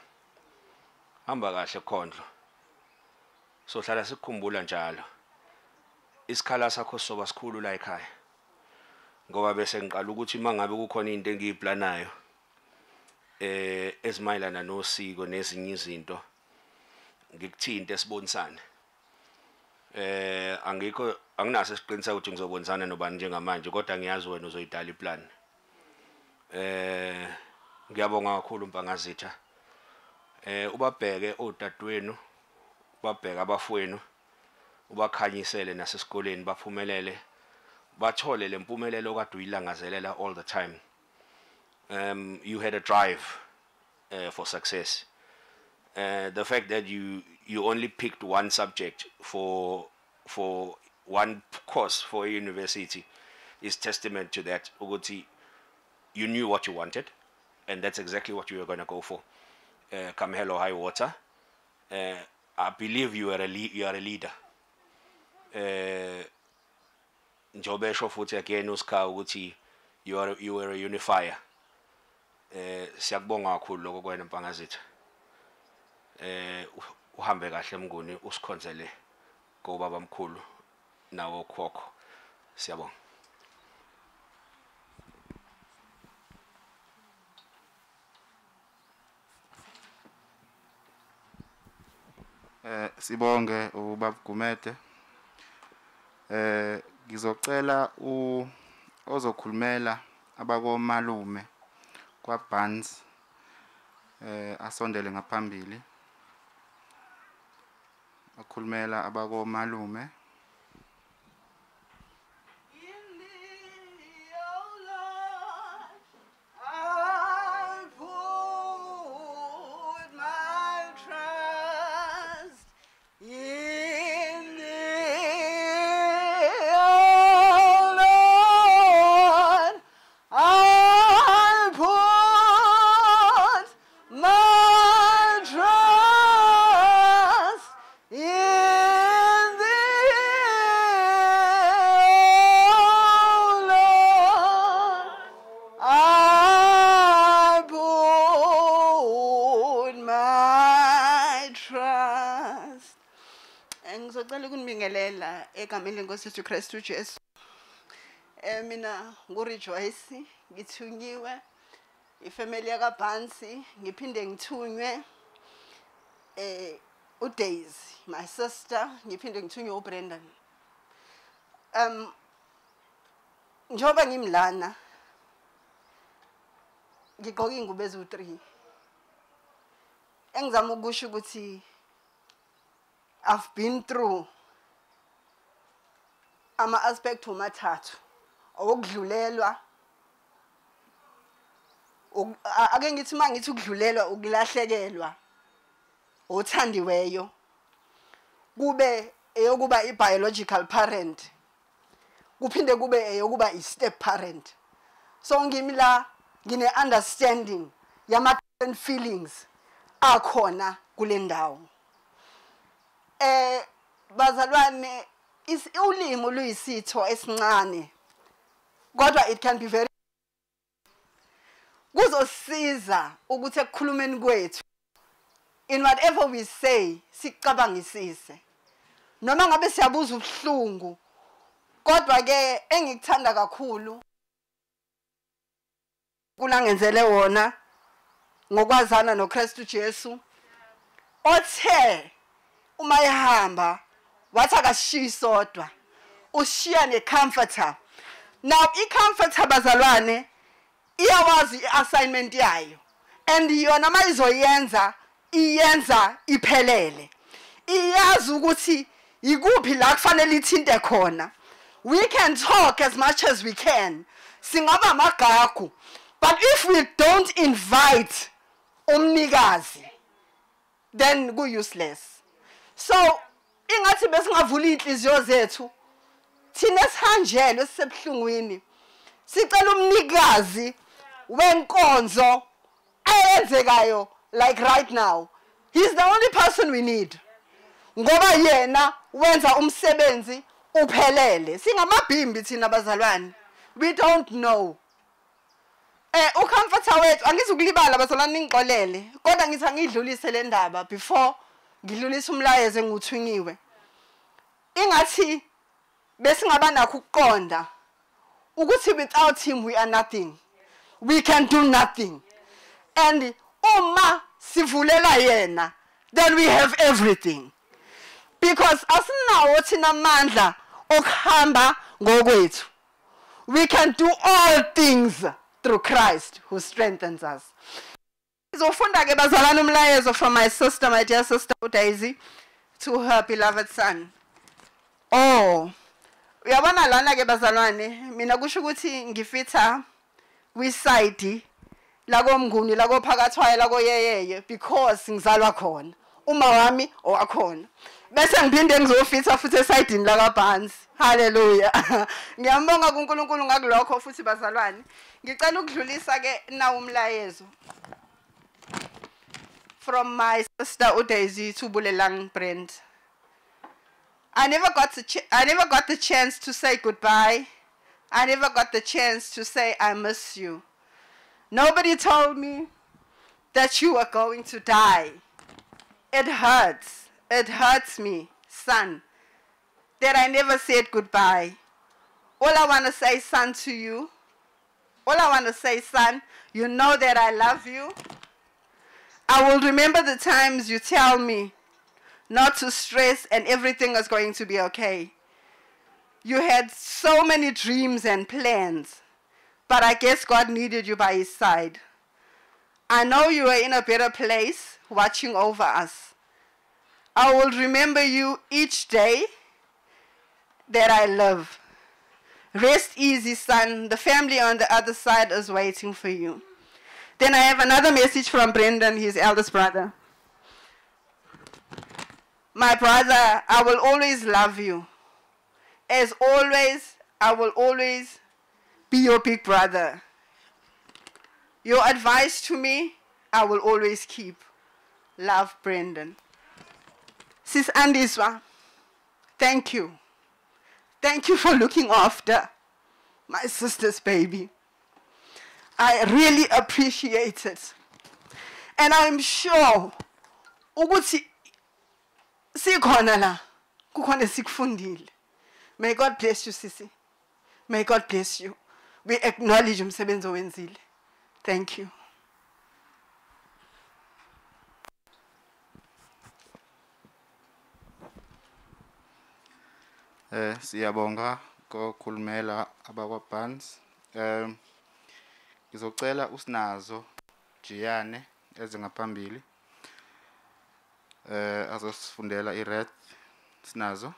[SPEAKER 8] Hamba kahle khondlo. Sohlala sikukhumbula njalo. Isikhala sakho soba sikhulu la ekhaya ngoba bese ngiqala ukuthi mangabe kukhona into engiyiplanayo eh ezimayelana nosiko nezinye izinto ngikuthinte sibonisane. Eh angikho anginaso isiqiniseko ukuthi ngizobonisana nobani njengamanje kodwa ngiyazi wena uzoyidala iplan eh ngiyabonga kakhulu mpangazitha. Eh ubabheke odadewenu ubabheke abafowenu ubakhanyisele nasesikoleni baphumelele bathole uyilangazelela all the time. Um you had a drive uh, for success. Uh, the fact that you you only picked one subject for for one course for a university is testament to that. Ukuthi you knew what you wanted and that's exactly what you were going to go for. Uh, come or high water. Uh, i believe you are a you are a leader. Uh, njobe esho futhi again usikha ukuthi you are you are a unifier. Eh siyakubonga kakhulu lokho kwena mpangazitha. Eh uhambe kahle mnguni usikhonzele ngobaba mkhulu nawo khokho siyabonga.
[SPEAKER 1] Eh sibonge ubaba Gumede eh ngizocela u ozokhulumela abakomalume kwaBuns eh asondele ngaphambili akhulumela abakomalume.
[SPEAKER 9] Yethu Kristu Jesu. Eh mina nguRejoice ngithunyiwe ifamily yakaBhansi ngiphinde ngithunywe eh uDaisy my sister ngiphinde ngithunywe uBrendan. Um njoba ngimlana ngigqoka ingubo eziwu3 engizama ukusho ukuthi I've been through ama aspect womathathu okudlulelwa uk- a- ake ngithi mangithi ukudlulelwa ukulahlekelwa othandiweyo kube eyokuba i biological parent kuphinde kube eyokuba i step parent. So ngimi la ngine understanding yama different feelings akhona kule ndawo. Eh bazalwane ulimi luyisitho esincane kodwa it can be very kuzosiza ukuthi ekukhulumeni kwethu in whatever we say sicabangisise. Noma ngabe siyabuza ubuhlungu kodwa ke engikuthanda kakhulu kulangenzele wona ngokwazana noKristu Jesu othe uma ehamba wathi akashiyi sodwa. Ushiya necomforter. Now icomforter bazalwane iyawazi iassignment yayo. And yona mayizoyenza iyenza iphelele. Iyazi ukuthi ikuphi la kufanele ithinte khona. We can talk as much as we can. Singaba amagagu. But if we don't invite umnikazi then ku useless so ingathi besingavula inhliziyo zethu. Thina sihanjelwe sisebuhlungwini. Sicela umnikazi wenkonzo eyenzekayo like right now. He's the only person we need. Ngoba yena wenza umsebenzi uphelele. Singamabhimbi thina bazalwane. We don't know. Eh ucomforter wethu angizukulibala bazalwane ningixolele kodwa ngithi angidlulise le ndaba before ngidlulise umlayezo enguthunyiwe ingathi besingaba nakho ukuqonda ukuthi without him we are nothing. We can do nothing. And uma sivulela yena then we have everything. Because asinawo thina amandla okuhamba ngokwethu. We can do all things through Christ who strengthens us Ngizofunda ke bazalana umlayezo from my sister my dear sister Daisy to her beloved son. Oh uyabona lana ke bazalwane? Mina kusho ukuthi ngifitha kwiside lakomnguni lakophakathwayo lakoyeyeye because ngizalwa khona uma wami owakhona bese ngiphinde ngizofitha futhi esayidini lakabhansi haleluya <laughs> ngiyambonga kuNkulunkulu ngakulokho futhi bazalwane. Ngicela ukudlulisa ke nawo umlayezo. From my sister uDaisy to Bulelang Brand I never got ch- I never got the chance to say goodbye. I never got the chance to say I miss you. Nobody told me that you were going to die. It hurts. It hurts me, son, that I never said goodbye. All I want to say, son, to you, all I want to say, son, you know that I love you. I will remember the times you tell me not to stress and everything is going to be okay. You had so many dreams and plans, but I guess God needed you by his side. I know you are in a better place watching over us. I will remember you each day that I live. Rest easy, son. The family on the other side is waiting for you. Then I have another message from Brendan, his eldest brother. My brother, I will always love you. As always, I will always be your big brother. Your advice to me, I will always keep. Love, Brendan. Sis Andiswa, thank you. Thank you for looking after my sister's baby. I really appreciate it. And I'm sure ukuthi sikhona la kukhona sikufundile. May God bless you sisi. May God bless you. We acknowledge umsebenzi owenzile. Thank you.
[SPEAKER 1] Eh siyabonga kokhulumela abakwaBans. Eh ngizocela usinazo Jiyane ezingaphambili. Eh azosifundela i-red sinazo.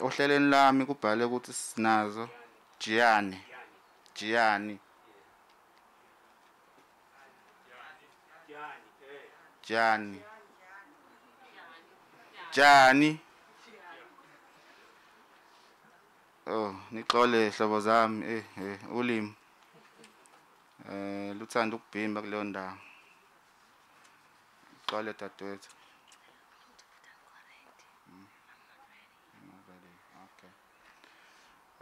[SPEAKER 1] Ohlelweni lami kubhale ukuthi sinazo Jiyane. Jiyani. Jani. Jani Oh nixole hlobo zami eh eh ulimi eh luthanda ukubhimba kuleyo ndawo Xole dadewethu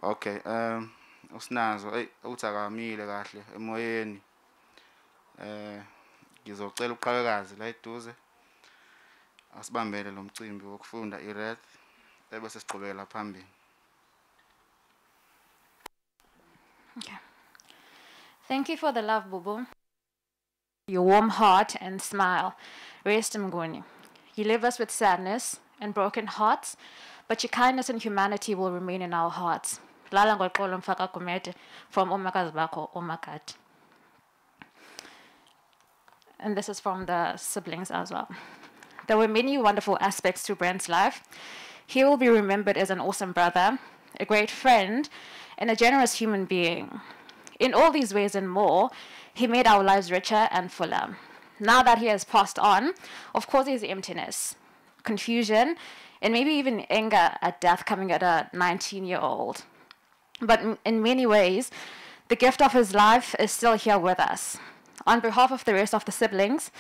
[SPEAKER 1] Okay, um usinazo ey uthi kahle emoyeni. Eh ngizocela la eduze. Asibambele lo mcimbi wokufunda phambili.
[SPEAKER 10] Thank you for the love, Bubu. Your warm heart and smile. Rest Mnguni. You leave us with sadness and broken hearts, but your kindness and humanity will remain in our hearts. Lala ngoxolo mfaka Gumede from omakazi bakho. And this is from the siblings as well. There were many wonderful aspects to Brent's life. He will be remembered as an awesome brother, a great friend, and a generous human being. In all these ways and more, he made our lives richer and fuller. Now that he has passed on, of course, there's emptiness, confusion, and maybe even anger at death coming at a 19 year old. But in many ways, the gift of his life is still here with us. On behalf of the rest of the siblings,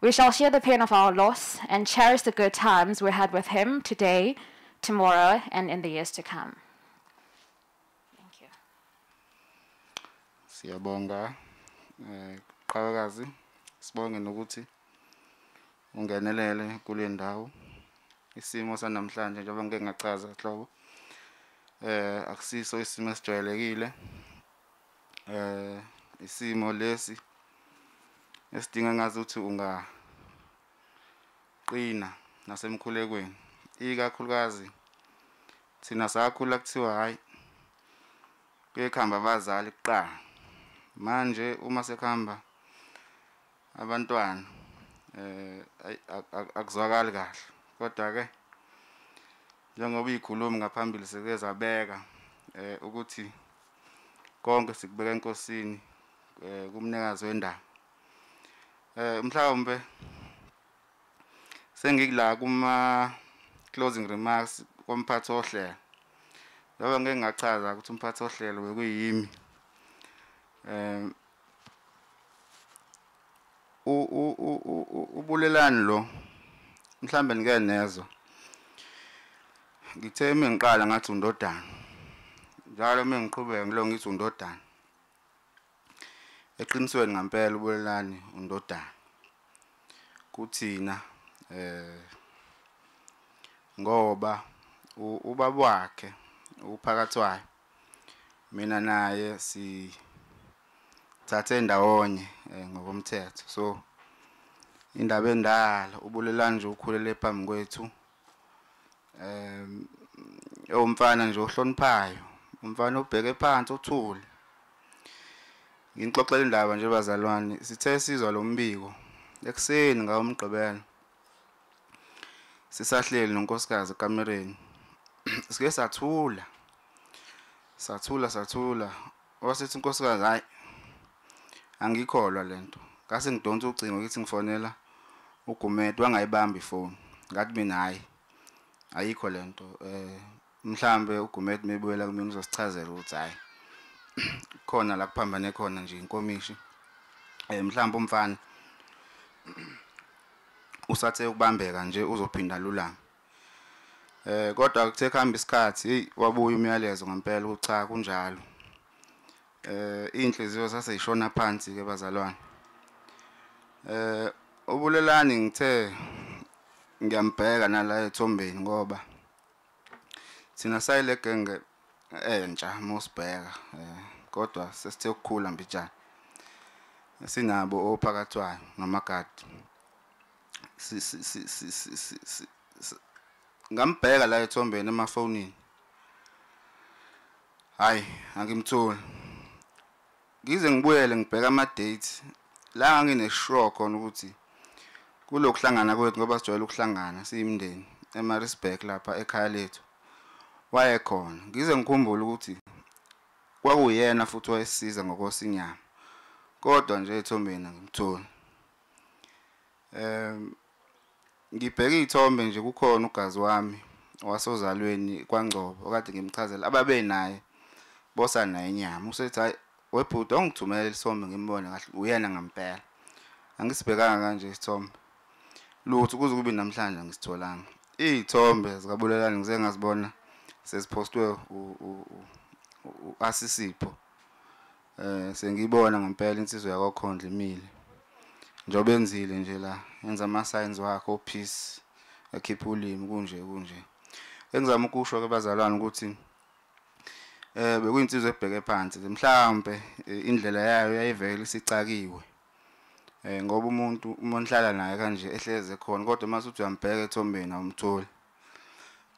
[SPEAKER 10] we shall share the pain of our loss and cherish the good times we had with him today, tomorrow, and in the years to come. Thank you.
[SPEAKER 1] Siyabonga eh qhawekazi sibonge nokuthi ungenelele kule ndawo isimo sanamhlanje njengoba ngeke ngachaza hlobo eh akusiso isimo esijwayelekile. Eh isimo lesi esidinga ngazi ukuthi unga qina nasemkhulekweni. Ikakhulukazi thina sakhula kuthiwa hayi kuyekhamba abazali kuqala. Manje uma sekuhamba abantwana eh akuzwakali kahle. Kodwa ke njengoba ikhulumi ngaphambili seke zabeka eh ukuthi konke sikubeka enkosini eh kumnikazi wendaba. Eh mhlawumbe sengikula kuma closing remarks komphathi ohlelo ngoba ngeke ngachaza ukuthi umphathi ohlelo bekuyimi. Eh u- u- u- ubulelani lo? Mhlambe ngeke nezwe ngithe mengiqala ngathi undodana njalo mengiqhubeka ngilo ngithi undodana eqinisweni ngempela ubulelani undodana. Kuthina eh ngoba ubaba wakhe uphakathi wayo mina naye si thathe ndawonye eh, ngokomthetho. So indaba endala ubulelani nje ukhulele phambi kwethu. Em ewumfana nje ohloniphayo umfana obheke phansi othule. Ngixoxela indaba nje bazalwane sithe sizwa lo mbiko ekuseni ngawo umgqibelo. Sisahleli nonkosikazi ekamereni <clears throat> sike sathula sathula sathula. Wasithi unkosikazi hayi angikholwa lento ngase ngidonsa ucingo ukuthi ngifonela ugumede wangayibamba ifoni. Ngathi mina hayi ayikho lento eh mhlambe ugumede mebuyela kumina uzosichazela ukuthi hayi <clears throat> khona la kuphambane khona nje inkomishi. Eh mhlambe umfana usathe ukubambeka nje uzophinda lulama eh kodwa kuthe kuhamba isikhathi hey wabuya umyalezo ngempela ukuthi cha kunjalo. Eh inhliziyo saseyishona phansi ke bazalwane. Eh ubulelani ngithe ngiyambheka nala ethombeni ngoba thina sayile genge entsha mosibheka eh kodwa sesithe ukukhula mbijana. Sinabo ophakathwayo namagadi si si si si ngambheka la ethombeni emafonini. Hayi angimtholi. Ngize ngibuyele ngibheka ama dates la ngine sure khona ukuthi kulokuhlangana kwethu ngoba sijwayele ukuhlangana siyimndeni eMaritzburg lapha ekhaya lethu. Wayekhona. Ngize ngikhumbule ukuthi kwakuyena futhi wayesiza ngokosinyama kodwa nje ethombeni angimtholi. Em ngibheka iy'thombe nje kukhona ugazi wami wasozalweni kwangcobo okade ngimchazela. Ababe naye bosa naye inyama. Usethi hayi webhuda ongithumelela isithombe ngimbone kahle uyena ngampela. Angisibhekanga kanje isithombe. Lutho kuze kube namhlanje ngisitholanga iy'thombe zikabulelani ngize ngazibona sezipostwe u-asisipho eh sengiyibona ngempela insizwa yakwakhondla imile. Njobe enzile nje la yenza ama-signs wakhe o-peace ekhipha ulimi kunje kunje. Engizama ukusho ke bazalwane ukuthi eh bekuyinsizwa ebheke phansi mhlambe indlela yayo yayivele isicakiwe. Eh ngoba umuntu uma nihlala naye kanje ehleze khona kodwa mase uthi uyambheka ethombeni awumtholi.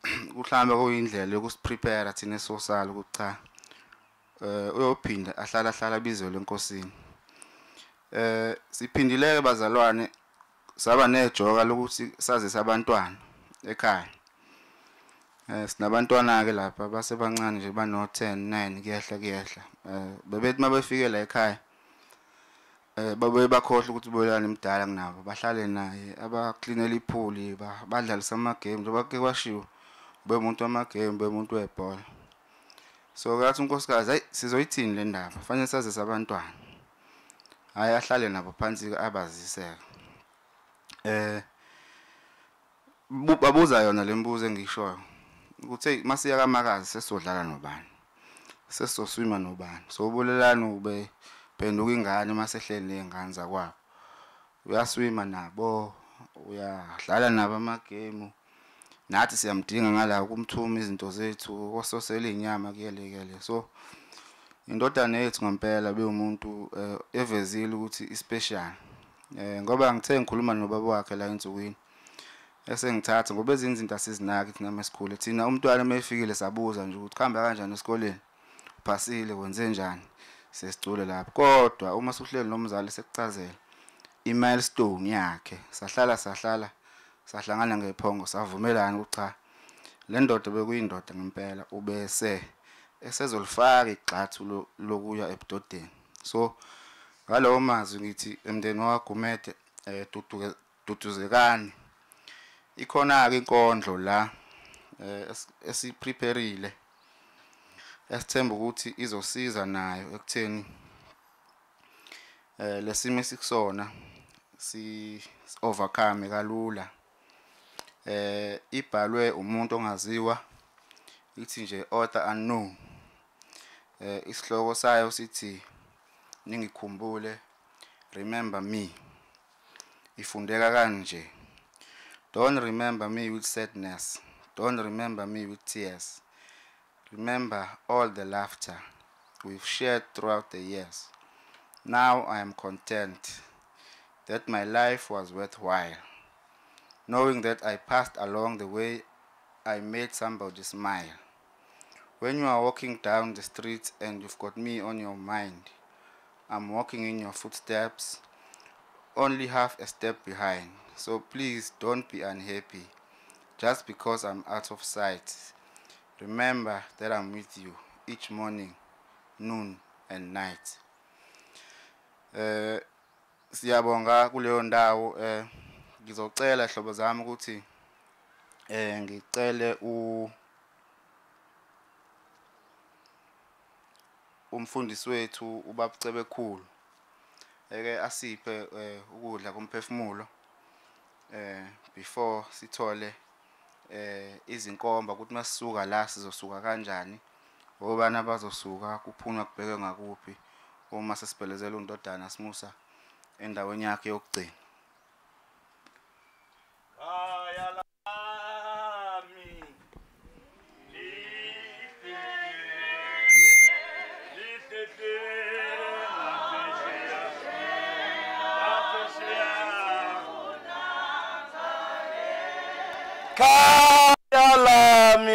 [SPEAKER 1] <clears throat> Kuhlambe kuyindlela yokusiprepare thina esosala ukuthi cha eh uyophinda ahlala ahlala abizelwe enkosini eh siphindileke bazalwane saba nejoka lokuthi sazise abantwana ekhaya. Eh sinabantwana ke lapha basebancane nje bano 10 9 kuyehla kuyehla. Eh bebethi mabefike la ekhaya eh babe bakhohle ukuthi bolani imdala kunabo bahlale naye abaklinela iphuli badlalisa ama game njengoba ke kwashiwo ube umuntu wama game ube umuntu webhola. So kathi unkosikazi hayi sizoyithini le ndaba? Fanele sazise abantwana. Hayi ahlale nabo phansi abaziseka eh babuza yona lembuzo engishoyo ukuthi hey masiya kamakazi sesodlala nobani? Sesoswima nobani? So ubulelani ube phenduka ingane masehleli nezingane zakwabo uyaswima nabo uyadlala nabo amagame. Nathi siyamdinga ngala kumthuma izinto zethu kososela inyama kuyelekele so indodana yethu ngempela bewumuntu evezile ukuthi ispecial. Eh ngoba ngithe ngikhuluma nobaba wakhe la ensukwini esengithatha ngoba ezinye izinto asizinaki thina mesikhule thina umntwana mefikile sabuza nje ukuthi khamba kanjani esikoleni? Uphasile wenze njani? Sesicule lapho. Kodwa uma suhleli nomzali sekuchazela i-milestone yakhe sahlala sahlala sahlangana ngephongo savumelana ukuthi cha le ndoda bekuyindoda ngempela ubese esezolifaka igxathu lokuya ebudodeni. So ngalowo mazwi ngithi emndeni wakagumede eh duduzekani. Ikhona ke inkondlo la esiprepareile esithemba ukuthi izosiza nayo ekutheni eh lesimo esikusona si overcome kalula. Eh ibhalwe umuntu ongaziwa ithi nje author unknown. Eh isihloko sayo sithi ningikhumbule remember me. Ifundeka kanje don't remember me with sadness. Don't remember me with tears. Remember all the laughter we've shared throughout the years now i am content that my life was worthwhile knowing that i passed along the way i made somebody smile when you are walking down the street and you've got me on your mind I'm walking in your footsteps, only half a step behind. So please don't be unhappy just because I'm out of sight. Remember that I'm with you each morning, noon, and night. Eh siyabonga kuleyo ndawo eh ngizocela hlobo zami ukuthi eh ngicele u umfundisi wethu ubabcebe khulu eke asiphe ukudla komphefumulo eh before sithole eh izinkomba ukuthi masisuka la sizosuka kanjani obana bazosuka kuphunywa kubhekwe ngakuphi uma sesibhelezela undodana simusa endaweni yakhe yokugcina.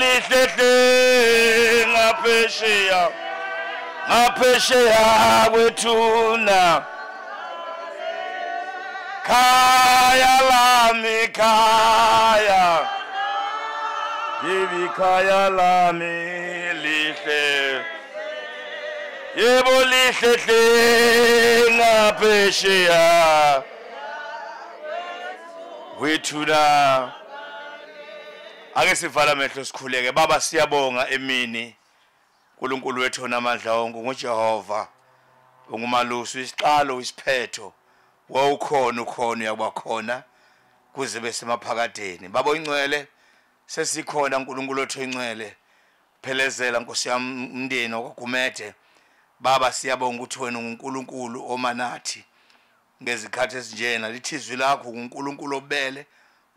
[SPEAKER 11] lihle ngaphesheya ngaphesheya kwethuna. Khaya lami khaya. Yibi khaya lami lihle. Yebo lihle hle ngaphesheya. Wethuna ake sivala amehlo sikhuleke. Baba siyabonga emini. uNkulunkulu wethu onamandla wonke nguJehova ungumalusi isiqalo isiphetho wawukhona ukhona uyakuba khona kuze besemaphakadeni baba ingcwele sesikhona uNkulunkulu wethu ingcwele phelezela Nkosi yami umndeni okugumede baba siyabonga ukuthi wena unguNkulunkulu omanathi. Ngezikhathi ezinjena lithizwi lakho uNkulunkulu obele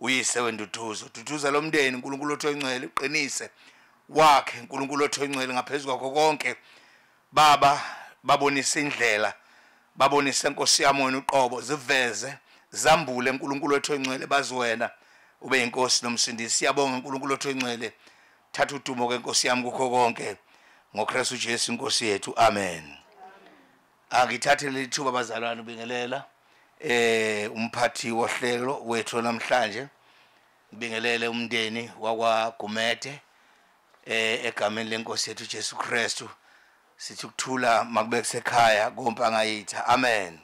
[SPEAKER 11] uyise wenduduzo duduza lo mndeni uNkulunkulu othongcwele uqinise wakhe uNkulunkulu othongcwele ngaphezulu kwakho konke. Baba babonisa indlela babonise inkosi yami wena uqobo ziveze zambule uNkulunkulu othongcwele bazi wena ube inkosi nomsindisi. Siyabonga uNkulunkulu othongcwele thatha udumo ke inkosi yami kukho konke. ngoKristu Jesu inkosi yethu amen. Angithathe lithuba bazalwane ubingelela. Eh umphathi wohlelo wethu namhlanje ngibingelele umndeni wakwagumede eh egameni lenkosi yethu Jesu Kristu. Sithi ukuthula makube kusekhaya kompa ngayitha. Amen.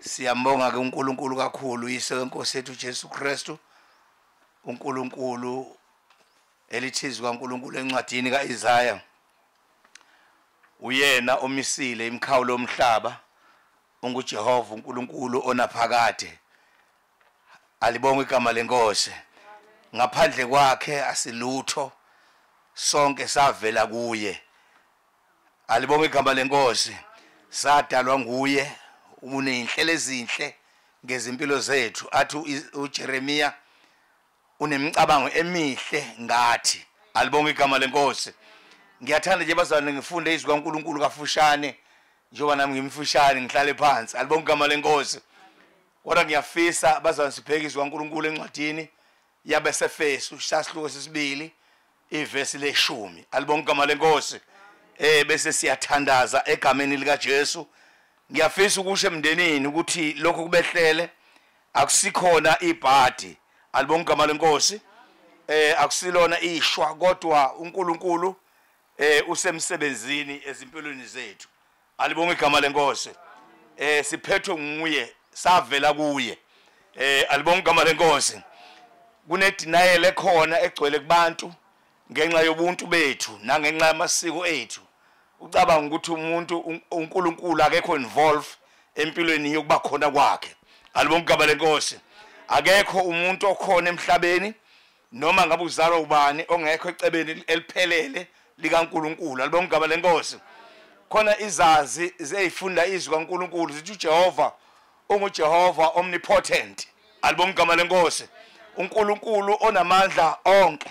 [SPEAKER 11] Siyambonga ke uNkulunkulu kakhulu yise wenkosi yethu Jesu Kristu uNkulunkulu elithizwa kaNkulunkulu encwadini kaIsaya. Uyena omisile imkhawulo yomhlaba. unguJehova uNkulunkulu onaphakade. Alibonge igama lenkosi. Ngaphandle kwakhe asilutho. Sonke savela kuye. Alibonge igama lenkosi. Sadalwa nguye. Uneyinhlelo ezinhle ngezimpilo zethu. Athi uJeremia unemicabango emihle ngathi. Alibonge igama lenkosi. Ngiyathanda nje bazalwane ngifunde izwi kaNkuluNkulu kafushane. Njengoba nami ngimfushane ngihlale phansi. Alibonge igama lenkosi. Kodwa ngiyafisa bazalwane sibheke izwi kaNkuluNkulu encwadini yabesefesu sasihluko sesibili ivesi leshumi. Alibonge igama lenkosi eh bese siyathandaza egameni lika Jesu ngiyafisa ukusho emndenini ukuthi lokho kubehlele akusikhona ibhadi. Alibonge igama lenkosi eh akusilona ishwa kodwa uNkulunkulu eh usemsebenzini ezimpilweni zethu. Alibonge igama lenkosi. Eh siphethwe nguye savela kuye. Eh alibonge igama lenkosi kune denial ekhona egcwele kubantu ngenxa yobuntu bethu nangenxa yamasiko ethu. Ucabanga ukuthi umuntu uNkulunkulu akekho involve empilweni yokuba khona kwakhe. Alibonge igama lenkosi akekho umuntu okhona emhlabeni noma ngabe uzalwa ubani ongekho ecebeni eliphelele likaNkuluNkulu. Alibonge igama lenkosi khona izazi zeyifunda izwi kaNkuluNkulu zithi uJehova unguJehova omnipotent. Alibonge igama lenkosi. uNkulunkulu onamandla onke.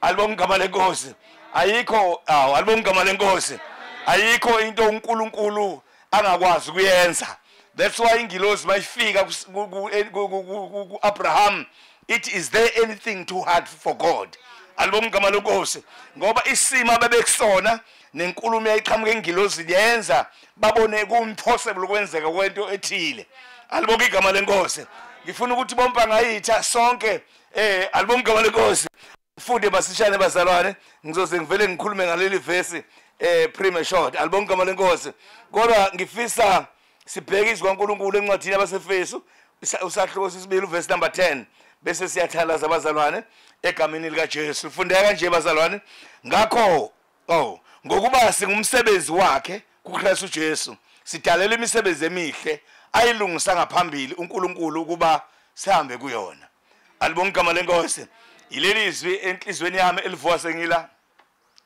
[SPEAKER 11] Alibonge igama lenkosi. Ayikho awu alibonge igama lenkosi. Ayikho into uNkulunkulu angakwazi kuyenza that's why ingilosi mayifika kuAbraham it is there anything too hard for God. Alibonge igama lenkosi. Ngoba isimo bebekusona nenkulumo yayiqhamuka engilozini yenza babone kumpossible kwenzeka kwento ethile. Alibonge igama lenkosi. Ngifuna ukuthi bompa ngayitha sonke eh alibonge igama lenkosi. Ufunde basishane bazalwane ngizoze ngivele ngikhulume ngaleli verse eh premature alibonge igama lenkosi. Kodwa ngifisa sibheke izwi kaNkuluNkulu encwadini yabasefesu usahluko sisibili uverse number 10 bese siyathalaza abazalwane egameni lika Jesu fundeka kanje bazalwane. Ngakho oh ngokuba singumsebenzi wakhe kuKristu Jesu. Sidalela imisebenzi emihle ayilungisa ngaphambili uNkulunkulu ukuba sihambe kuyona. Alibonga igama lenkosi? Yileli izwi enhlizweni yami elivuka sengila?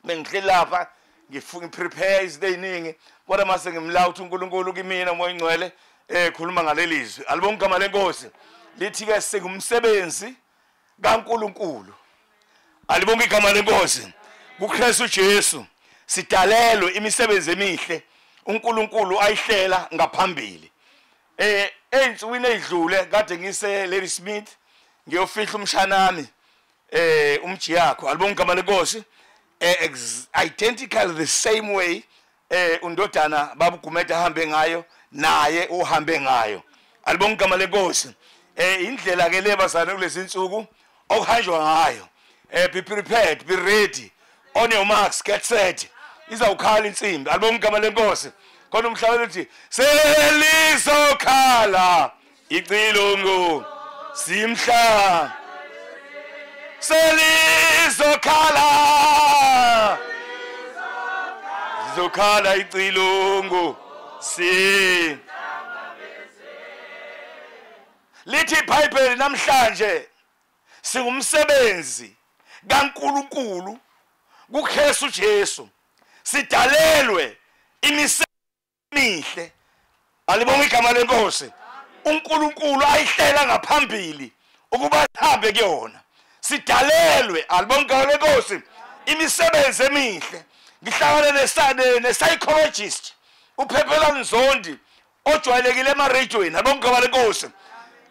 [SPEAKER 11] Bengihleli lapha ngiprepare izinto eziningi kodwa mase ngimla uthi uNkulunkulu kimina moya ingcwele eh khuluma ngaleli izwi. Alibonga igama lenkosi? Lithi ke singumsebenzi kaNkulunkulu. Alibonga igama lenkosi? kuKristu Jesu. Sidalelwe imisebenzi emihle uNkulunkulu ayihlela ngaphambili. Eh einsukwini ezidlule kade ngise Lady Smith ngiyofihla umshanami eh umji yakho alibonga igama lenkosi eh, identical the same way eh undodana babugumede ahambe ngayo naye uhambe ngayo. Alibonga igama lenkosi eh indlela ke lebazana kulezi insuku okuhanjwa ngayo eh be prepared be ready on your marks get set. Izawukhala insimbi. Alibonga igama lenkosi. Khona umhlabeni uthi selizokhala. Icilungu simhla. Selizokhala. Zizokhala icilungu si. Lithi iBhayibheli namhlanje singumsebenzi kaNkuluNkulu kuKristu Jesu. Sidalelwe. Emihle alibonga igama lenkosi. uNkulunkulu ayihlela ngaphambili ukuba sihambe kuyona. Sidalelwe. Alibonga lenkosi. Imisebenzi emihle. Ngihlangane nesane ne-psychologist uphephelani zondi ojwayelekile ema-radioini alibonga igama lenkosi.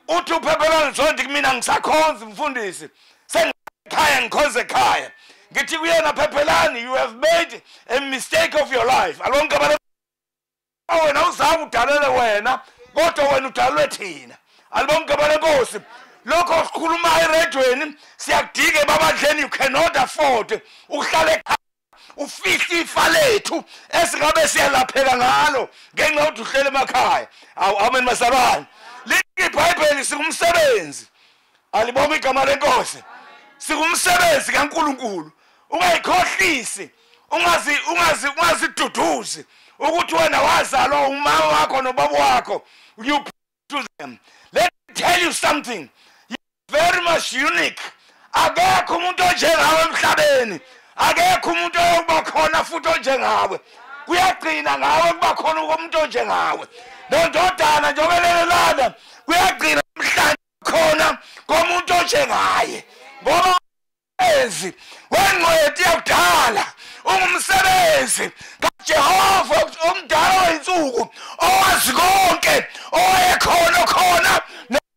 [SPEAKER 11] Uthi uphephelani zondi kumina ngisakhonza mfundisi sengikhaya ngikhonze ekhaya. Ngithi kuyena phephelani you have made a mistake of your life. Igama lenkosi wena uzange udalele wena kodwa wena udalelwe thina. Alibonga igama lenkosi lokho sikhulumayo eredweni siyakudinga ebabandleni you cannot afford ekhaya ufihle ifa lethu esingabe siyalapheka ngalo ngenxa yokuthi uhlele emakhaya. Awu amen masabani lithi ibhayibheli singumsebenzi. Alibonga igama lenkosi. Singumsebenzi kaNkuluNkulu. Ungayikhohlisi ungazi ungazi ungaziduduzi ukuthi wena wazalwa umama wakho nobaba wakho. You to them. Let me tell you something. You're very much unique. Akekho umuntu onjengawe emhlabeni. Akekho umuntu oyokuba khona futhi onjengawe. Kuyagcina ngawe kuba khona umuntu onjengawe. Nondodana njobelelelana kuyagcina namhlanje khona komuntu onjengaye. Ngoba umsebenzi wengcweti yakudala ungumsebenzi kaJehova omdala weinsuku owazi konke owayekhona khona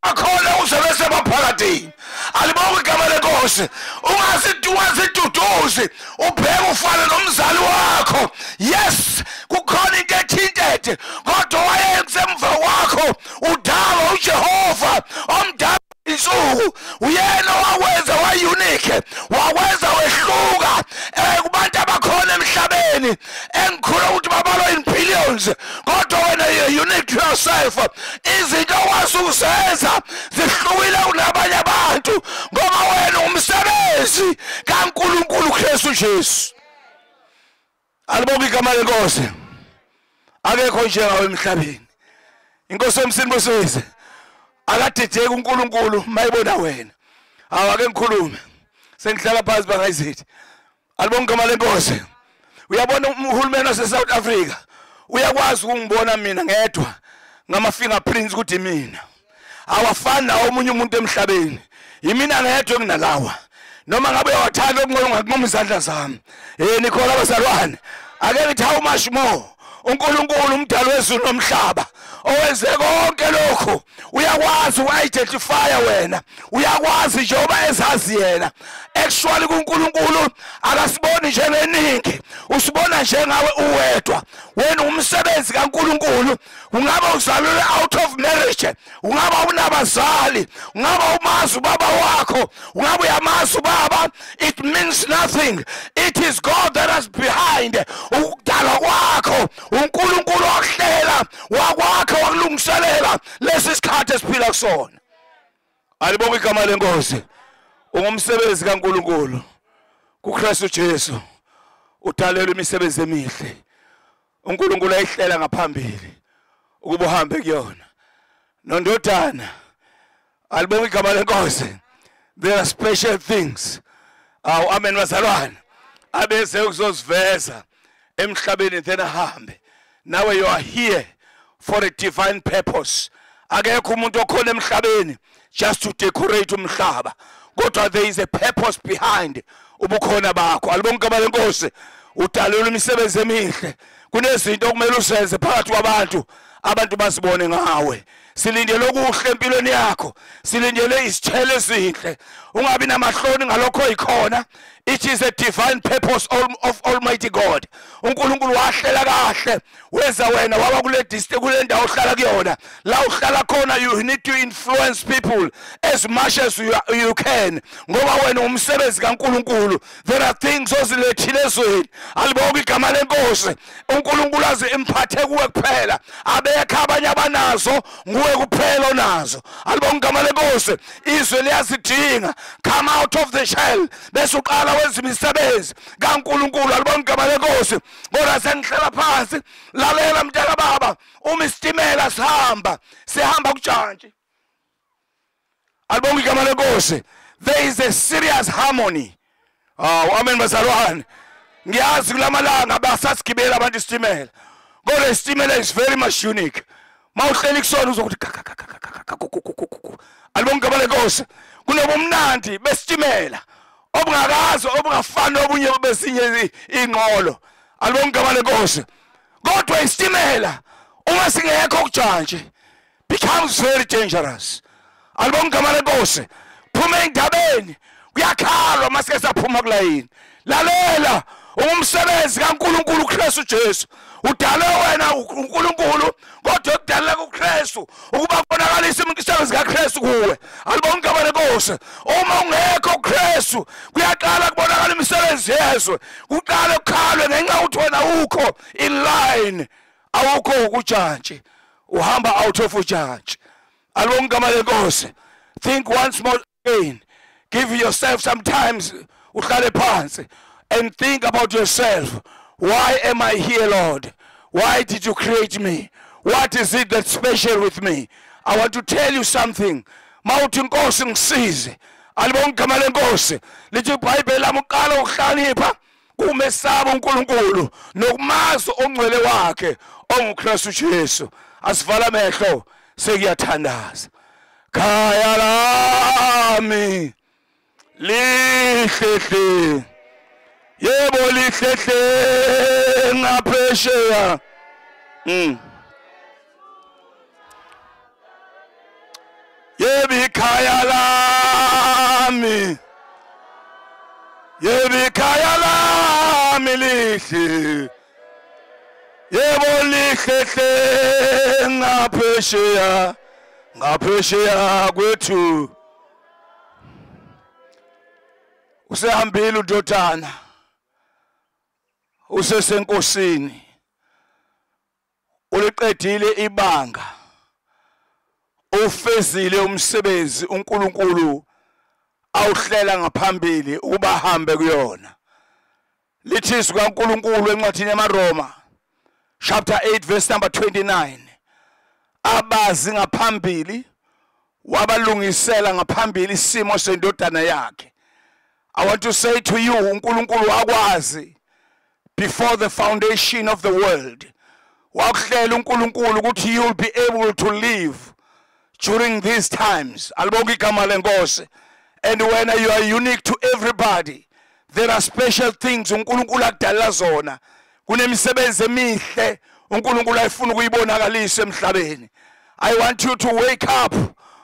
[SPEAKER 11] nakhona uzobe sebaphakathini alibonga igama lenkosi ungasiduduzi ubheke ufane nomzali wakho. Yes kukhona into ethintethe kodwa wayesemva kwakho udala uJehova omdala insuku uyena wakwenza wayunique wakwenza wehluka eh kubantu abakhona emhlabeni engikhula ukuthi babalwa in billions kodwa wena you unique to yourself. Izinto okwazi ukuzenza zihlukile kunabanye abantu ngoba wena umsebenzi kaNkuluNkulu Kristu Jesu. Alibonga igama lenkosi? Akekho njengawe emhlabeni. Inkosi yomsini bosizwe akadideki uNkulunkulu mayibona wena. Awake ngikhulume. Sengihlala phansi bangayizithi. Alibonga igama lenkosi. Uyabona uhulumeni wase South Africa? Uyakwazi ukungibona mina ngedwa ngama fingerprints ukuthi mina. Awafani nawo omunye umuntu emhlabeni. Yimina ngedwa kunalawa. Noma ngabe uyawathanda okungcono ngakunqoma izandla zami. Eh nikhola abazalwane ake ngithi how much more? uNkulunkulu umdali wezulu nomhlaba owenze konke lokho uyakwazi uku-identifya wena uyakwazi njengoba ezazi yena. Actually kuNkulunkulu akasiboni njengeningi usibona njengawe uwedwa. Wena umsebenzi kaNkulunkulu ungaba uzalelwe out of marriage ungaba unabazali ungaba umazi ubaba wakho ungaba uyamazi ubaba. It means nothing. It is God that is behind ukudalwa kwakho uNkulunkulu wakuhlela wakwakha wakulungiselela. Lesi sikhathi esiphila kusona. Alibonga igama lenkosi. Ungumsebenzi kaNkulunkulu. kuKristu Jesu. Udalelwe imisebenzi emihle. uNkulunkulu ayihlela ngaphambili ukuba uhambe kuyona. Nondodana alibonga igama lenkosi. There are special things. Awu amen bazalwane abeze ukuzosiveza emhlabeni then ahambe. Nawe you are here for a divine purpose. Akekho umuntu okhona emhlabeni just to decorate umhlaba. Kodwa there is a purpose behind ubukhona bakho. Alibonga igama lenkosi udalelwe imisebenzi emihle. Kunezinto okumele uzenze phakathi kwabantu abantu basibone ngawe. Silindele okuhle empilweni yakho. Silindele izithelo ezinhle. Ungabi namahloni ngalokho oyikhona. It is a divine purpose of almighty god. Unkulunkulu wahlela kahle. Wenza wena waba kule dist kule ndawo ohlala kuyona. La uhlala khona you need to influence people as much as you, you can. Ngoba wena umsebenzi kankulunkulu. There are things ozilethile ezweni. Alibonke igama lenkosi. Unkulunkulu aze imphathe kuwe kuphela. Abekho abanye abanazo nguwe kuphela onazo. Alibonke igama lenkosi. Izwe liyazidinga. Come out of the shell. Bese uqala wenza imisebenzi kankulunkulu alibonke igama lenkosi. Kodwa sengihlala phansi. Lalela mntaka baba uma isitimela sihamba sihamba kujantshi. Alibonke igama lenkosi. There is a serious harmony. Hawu amen bazalwane. Ngiyazi kulamalanga basasigibela abantu isitimela. Kodwa isitimela is very much unique. Mawuhleli kusona uzokuthi alibonke igama lenkosi. Kunobumnandi besitimela. Obungakazi obungafani nobunye besinye inqolo alibonke igama lenkosi. Kodwa isitimela uma singekho kujantshi becomes very dangerous. Alibonke igama lenkosi. Phuma endabeni kuyakhalwa masike saphuma kulayini. Lalela umsebenzi kaNkuluNkulu uKristu Jesu. Udale wena uNkulunkulu kodwa ukudala kuKristu ukuba kubonakalisa umsebenzi kaKristu kuwe. Alibonke igama lenkosi uma ungekho uKristu kuyaqala kubonakala imisebenzi yezwe kuqala ukukhalwe ngenxa ukuthi wena ukho in line awukho ukujantshi uhamba out of ujantshi. Alibonke igama lenkosi think once more again. Give yourself sometimes uhlale phansi and think about yourself. Why am i here lord? Why did you create me? What is it that's special with me? I want to tell you something. Mawuthi inkosi ngisize. Alibonke igama lenkosi. Lithi ibhayibheli lami uqala ukuhlanipha kumesaba uNkulunkulu nokumazi ongcwele wakhe onguKristu Jesu. Asivala amehlo sekuyathandaza. Khaya lami lihlehle yebo lihlehle ngaphesheya. Mm yebo ikhaya lami. Yebo ikhaya lami lihle. Yebo lihlehle ngaphesheya ngaphesheya kwethu. Usehambile udodana usesenkosini uliqedile ibanga ufezile umsebenzi uNkulunkulu awuhlela ngaphambili ukuba hambe kuyona. Lithi izwi kaNkulunkulu encwadini yamaRoma chapter 8 verse number 29 abazi ngaphambili wabalungisela ngaphambili isimo sendodana yakhe. I want to say to you uNkulunkulu wakwazi before the foundation of the world. Wakuhlela uNkulunkulu ukuthi you will be able to live during these times. Alibonke igama lenkosi. And when you are unique to everybody there are special things uNkulunkulu akudalela zona. Kunemisebenzi emihle uNkulunkulu ayifuna ukuyibonakalisa emhlabeni. I want you to wake up.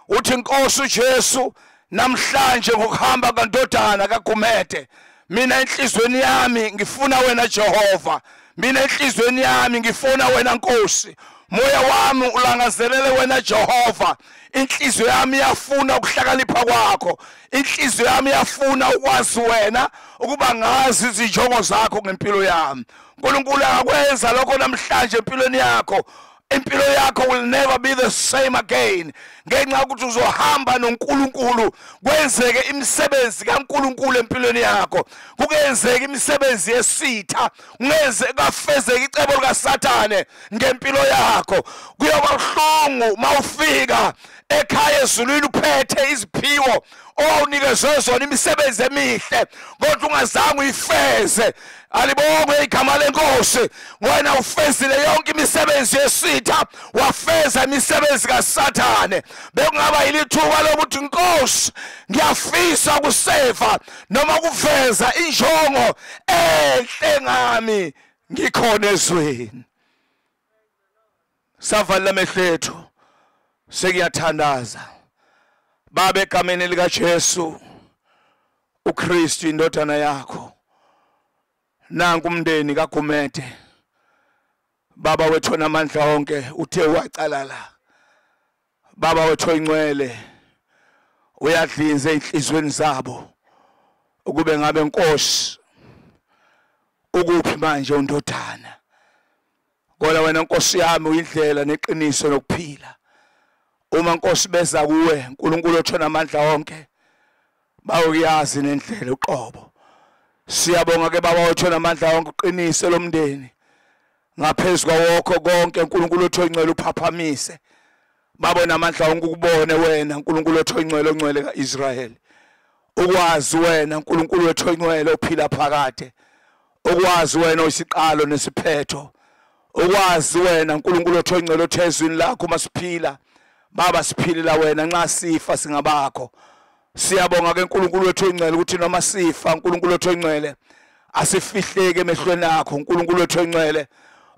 [SPEAKER 11] Uthi inkosi uJesu namhlanje ngokuhamba kandodana kaGumede mina enhlizweni yami ngifuna wena Jehova. Mina enhlizweni yami ngifuna wena Nkosi. Moya wami ulangazelele wena Jehova. Inhliziyo yami yafuna ukuhlakanipha kwakho. Inhliziyo yami yafuna ukwazi wena ukuba ngazi izinjongo zakho ngempilo yami. uNkulunkulu akakwenza lokho namhlanje empilweni yakho. Impilo yakho will never be the same again. Ngenxa ukuthi uzohamba noNkulunkulu kwenzeke imisebenzi kaNkulunkulu empilweni yakho. Kungenzeka imisebenzi yesitha kungenzeka kafezeka icebo likaSathane ngempilo yakho. Kuyoba buhlungu mawufika ekhaya ezulwini uphethe iziphiwo owunikezwe zona imisebenzi emihle kodwa ungazange uyifeze. Alibonge igama lenkosi wena ufezile yonke imisebenzi yesitha wafeza imisebenzi kasathane. Bekungaba yilithuba lokuthi nkosi ngiyafisa kuseva noma kuveza injongo enhle ngami ngikhona ezweni. Savala amehlo ethu sekuyathandaza. Baba egameni likaJesu uKristu indodana yakho. Nanku umndeni kaGumede. Baba wethu onamandla onke uthe wacala la. Baba wethu oyingcwele uyadlinza enhlizweni zabo ukube ngabe inkosi ukuphi manje undodana kodwa wena nkosi yami uyindlela neqiniso nokuphila. Uma nkosi beza kuwe uNkulunkulu othona amandla onke bawuyazi nendlela uqobo. Siyabonga ke baba othona amandla onke uqinise lomndeni. Ngaphezulu kwawokho konke uNkulunkulu othonycwele uphaphamise. Babona amandla onke ukubone wena uNkulunkulu othonycwele ongcwele kaIsrayeli. Ukwazi wena uNkulunkulu wethonycwele ophila phakade. Ukwazi wena oyisiqalo nesiphetho. Ukwazi wena uNkulunkulu othonycwele othezwini lakho masiphila baba siphilela wena nxa sifa singabakho. Siyabonga ke uNkulunkulu wethu ongcwele ukuthi noma sifa uNkulunkulu wethu ongcwele asifihleke emehlweni akho. uNkulunkulu wethu ongcwele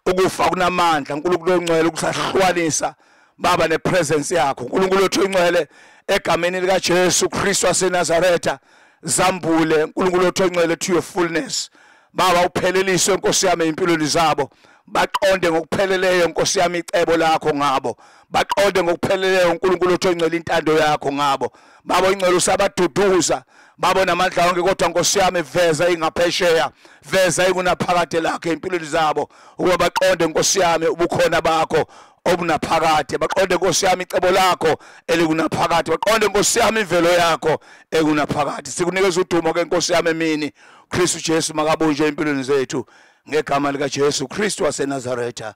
[SPEAKER 11] ukufa kunamandla. uNkulunkulu ongcwele ukusahlukanisa. Baba nepresence yakho. uNkulunkulu wethu ongcwele egameni lika Jesu Kristu waseNazaretha. Zambule. uNkulunkulu wethu ongcwele to your fullness. Baba upheleliswe inkosi yami empilweni zabo. Baqonde ngokupheleleyo inkosi yami icebo lakho ngabo. Baqonde ngokupheleleyo uNkulunkulu othongcela intando yakho ngabo. Baba ingcelo usabaduduza. Babo namandla onke kodwa nkosi yami veza ingaphesheya. Veza ikunaphakade lakho empilweni zabo. Ukuba baqonde nkosi yami ubukhona bakho. Obunaphakade baqonde nkosi yami icebo lakho elikunaphakade. Baqonde nkosi yami imvelo yakho ekunaphakade. Sikunikeza udumo ke nkosi yami emini. Kristu Jesu makabunje empilweni zethu. Ngegama lika Jesu Kristu waseNazaretha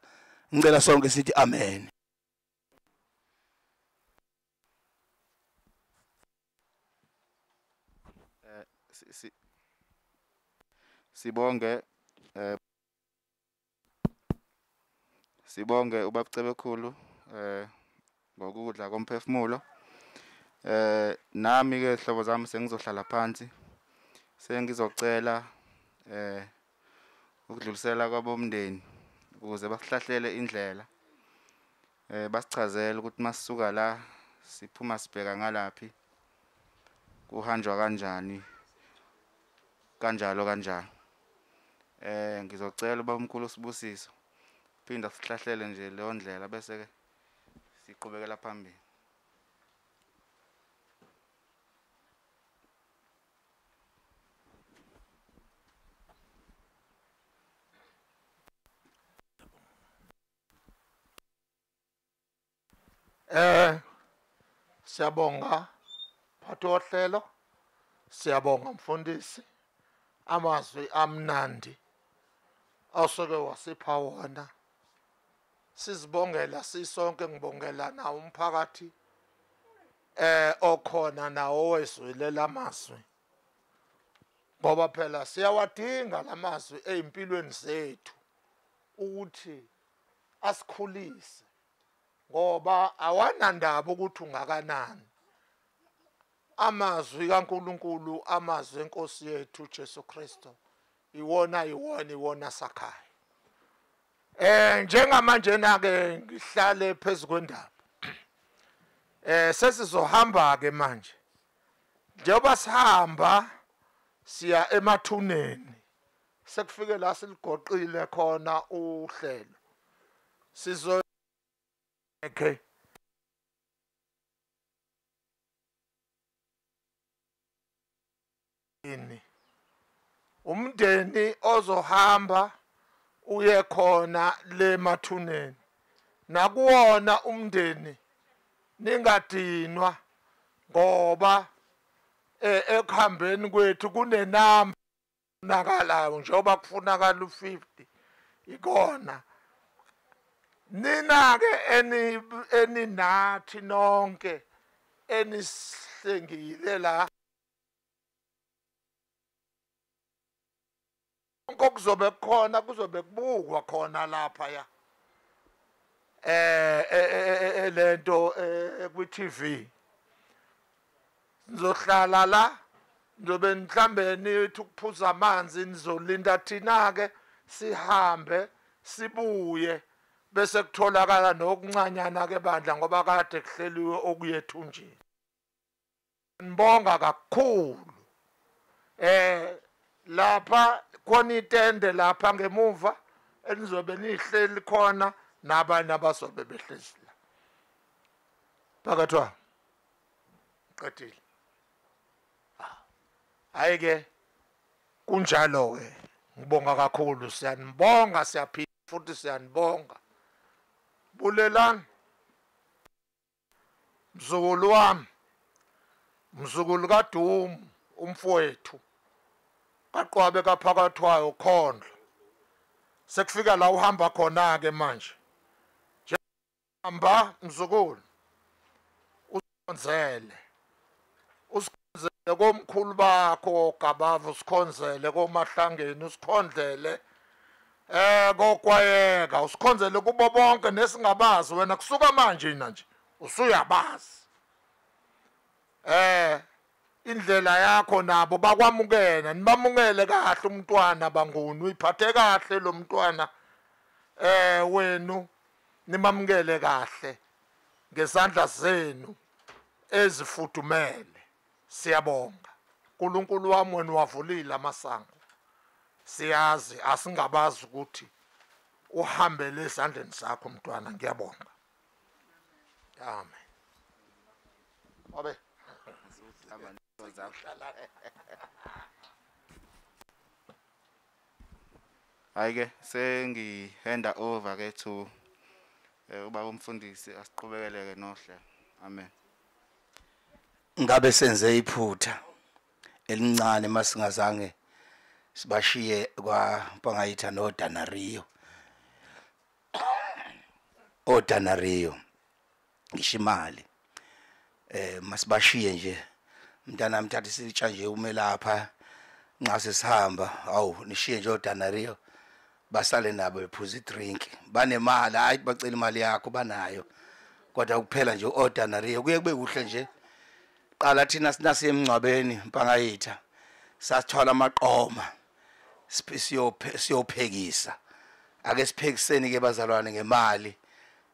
[SPEAKER 11] ngicela sonke sithi amen.
[SPEAKER 7] Si- sibonge eh sibonge ubabcebekhulu eh ngokudla komphefumulo. Eh nami ke hlobo zami sengizohlala phansi sengizocela eh ukudlulisela kwabomndeni ukuze basihlahlele indlela eh basichazele ukuthi masisuka la siphuma sibheka ngalaphi kuhanjwa kanjani kanjalo kanjalo. Eh ngizocela uba umkhulu sibusiso phinda sihlahlele nje leyo ndlela bese ke siqhubekela phambili.
[SPEAKER 5] Eh siyabonga phathi wohlelo siyabonga mfundisi amazwi amnandi awusoke wasipha wona. Sizibongela sisonke ngibongela nawo umphakathi eh okhona nawo wezwile lamazwi ngoba phela siyawadinga lamazwi ezimpilweni zethu ukuthi asikhulise ngoba awanandaba ukuthi ungakanani. Amazwi kaNkuluNkulu amazwi enkosi yethu Jesu Kristo iwona iwona iwona sakhaya. Eh njengamanje na ke ngihlale phezukwendaba eh sesizohamba ke manje. Njengoba sihamba siya emathuneni. Sekufike la siligoqile khona uhlelo. Sizo okay. Ini umndeni ozohamba uye khona le mathuneni. Nakuwona umndeni ningadinwa ngoba eh, ekuhambeni kwethu kunenamba nakalayo njengoba kufunakala u50 ikona. Nina ke eni eninathi nonke enihlengile la. Konke kuzobe khona kuzobe kubukwa khona lapha ya. Eh lento ku TV nizohlala la njobe mhlambe nithi ukuphuza amanzi nizolinda thina ke sihambe sibuye bese kutholakala nokuncanyana kebandla ngoba kade kuhleliwe okuyethunjini. Ngibonga kakhulu. Eh lapha khona itende lapha ngemuva enizobe nihleli khona nabanye abasobe behlezi la phakathi wa qedile. Hayi ke kunjalo ke ngibonga kakhulu siyanibonga siyaphila futhi siyanibonga. Bulelani? Mzukulu wami mzukulu kaDumu umfowethu. Kaqwabe kaphakathwayo khondlo sekufika la uhamba khona ke manje. Hamba mzukulu usikhonzele. Usikhonzele komkhulu bakho gabavu usikhonzele komahlangeni usikhondlele eh kokwayeka. Usikhonzele kubo bonke nesingabazi. Wena kusuka manje ina nje usuyabazi. Eh indlela yakho nabo bakwamukela nibamukele kahle umntwana bangunu uyiphathe kahle lo mntwana eh wenu nimamukele kahle ngesandla zenu ezifudumele. Siyabonga. uNkulunkulu wami wena wavulile amasango. Siyazi asingabazi ukuthi uhambele ezandleni zakho mntwana. Ngiyabonga. Amen. Abe.
[SPEAKER 1] Hayi ke sengihanda over ke to eh, ubaba umfundisi asiqhubekele ke nohle. Amen.
[SPEAKER 11] Ngabe senze iphutha elincane masingazange sibashiye kwa bangayitha no Danario o Danario ngisho imali eh masibashiye nje mntana mthatha isitsha nje ume lapha nxa sesihamba. Awu nishiye nje o Danario basale nabo bephuza idrink banemali hayi bacela imali yakho banayo. Kodwa kuphela nje ordinary kuye kube kuhle nje. Qala thina sinase emncwabeni mpangayitha. Sathwala amaqoma siyophekisa. Ake siphekiseni ke bazalwane ngemali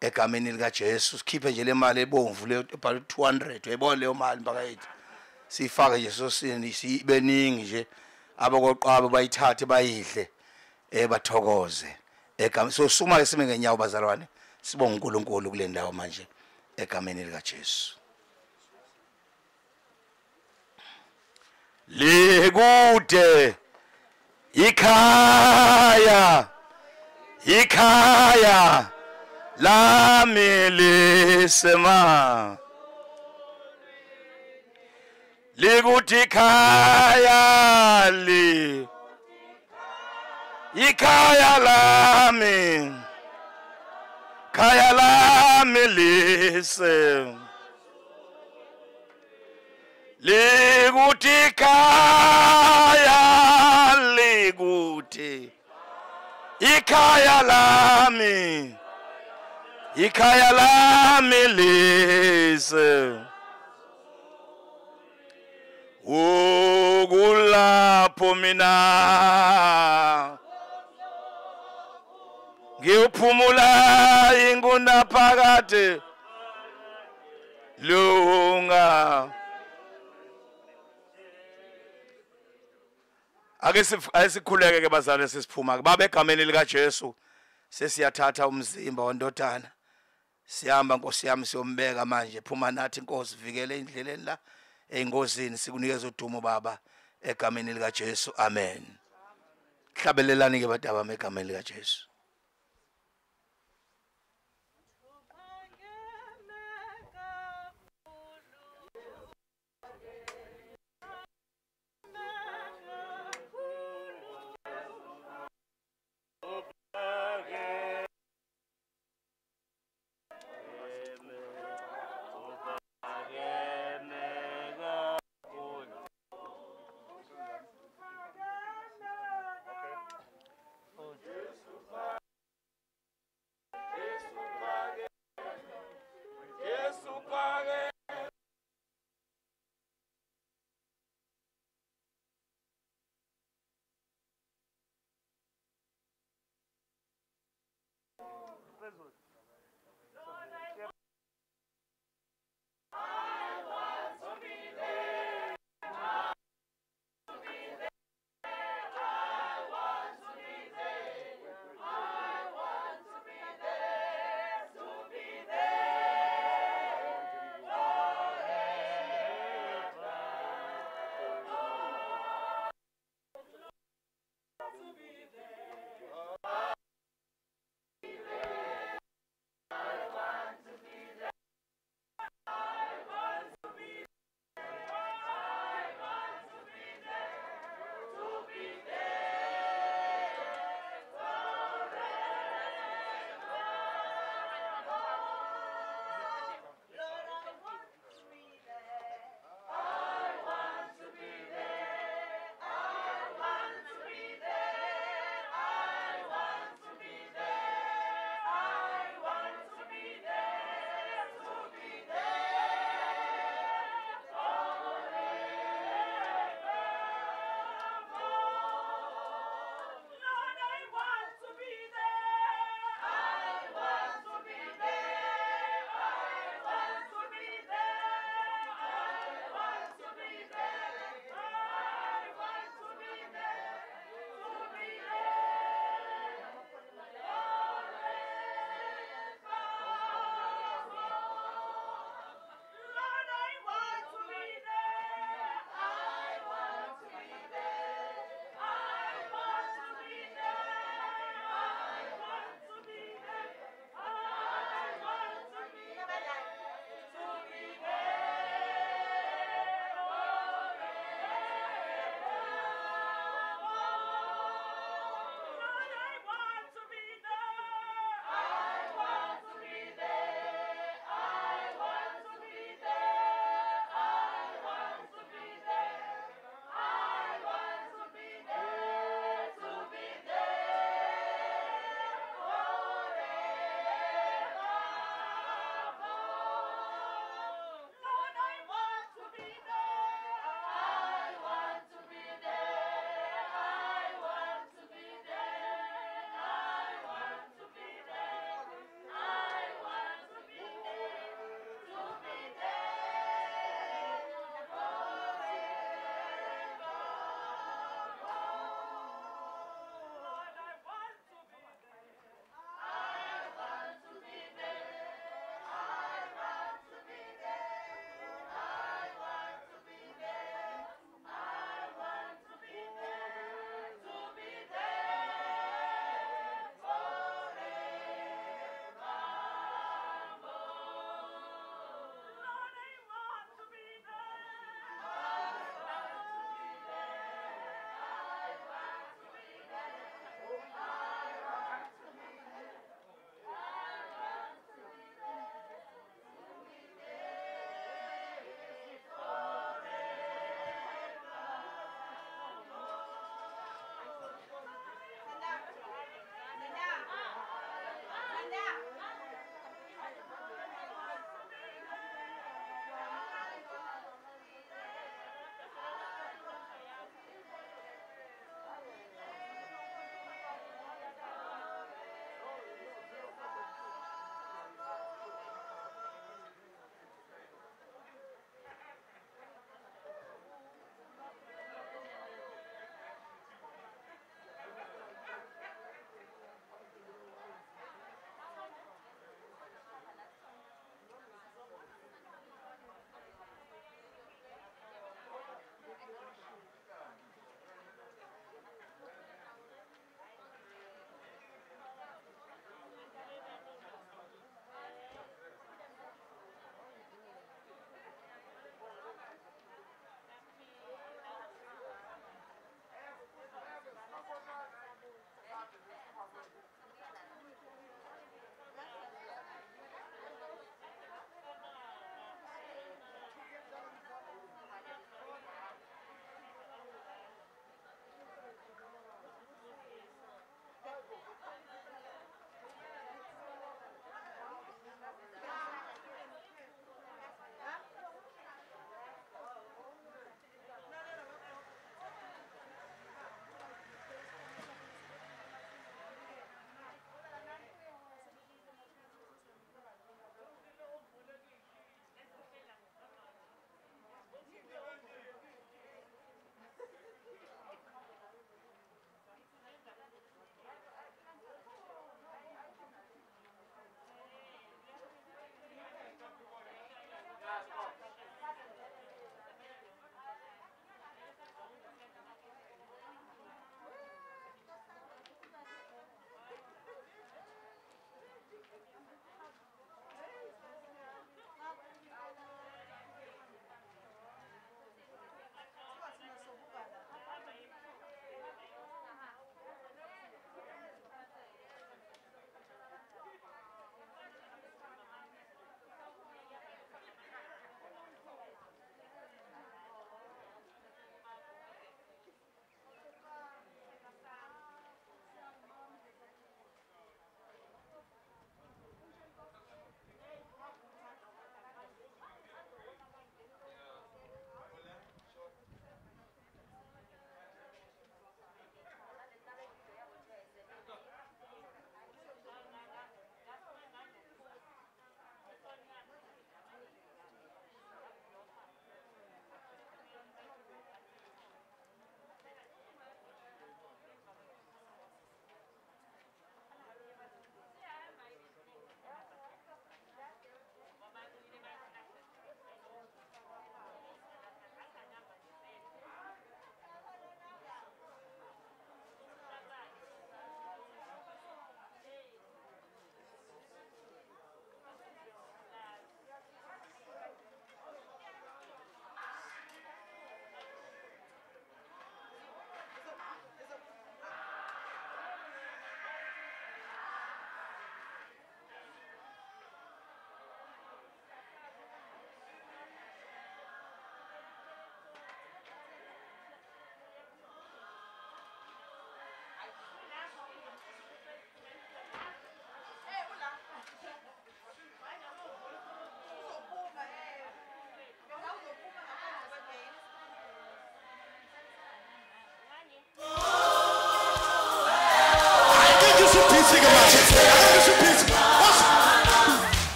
[SPEAKER 11] egameni lika Jesu sikhiphe nje le mali ebomvu le ebhalwe 200 uyayibona leyo mali mpangayitha? Sifake nje sosini sibeningi nje abakoqaba bayithathe bayidle eh bathokoze. Egama so suma ke sime ngenyawo bazalwane sibonga uNkulunkulu kule ndawo manje egameni lika Jesu lekude ikhaya ikhaya lami lisema likuthi ikhaya li. Ikhaya lami. Khaya lami lise. Likuthi ikhaya likuthi. Ikhaya lami. Ikhaya lami lise. Ukulapho mina ngiyophumula inguna phakade. Lunga. Ake sikhuleke ke bazalwane sesiphuma ke. Baba egameni lika Jesu. Sesiyathatha umzimba wandodana sihamba nkosi yami siyombeka manje. Phuma nathi inkosi vikele indleleni la. Engozini sikunikeza udumo baba egameni lika Jesu amen. Hlabelelani ke badaba egameni lika Jesu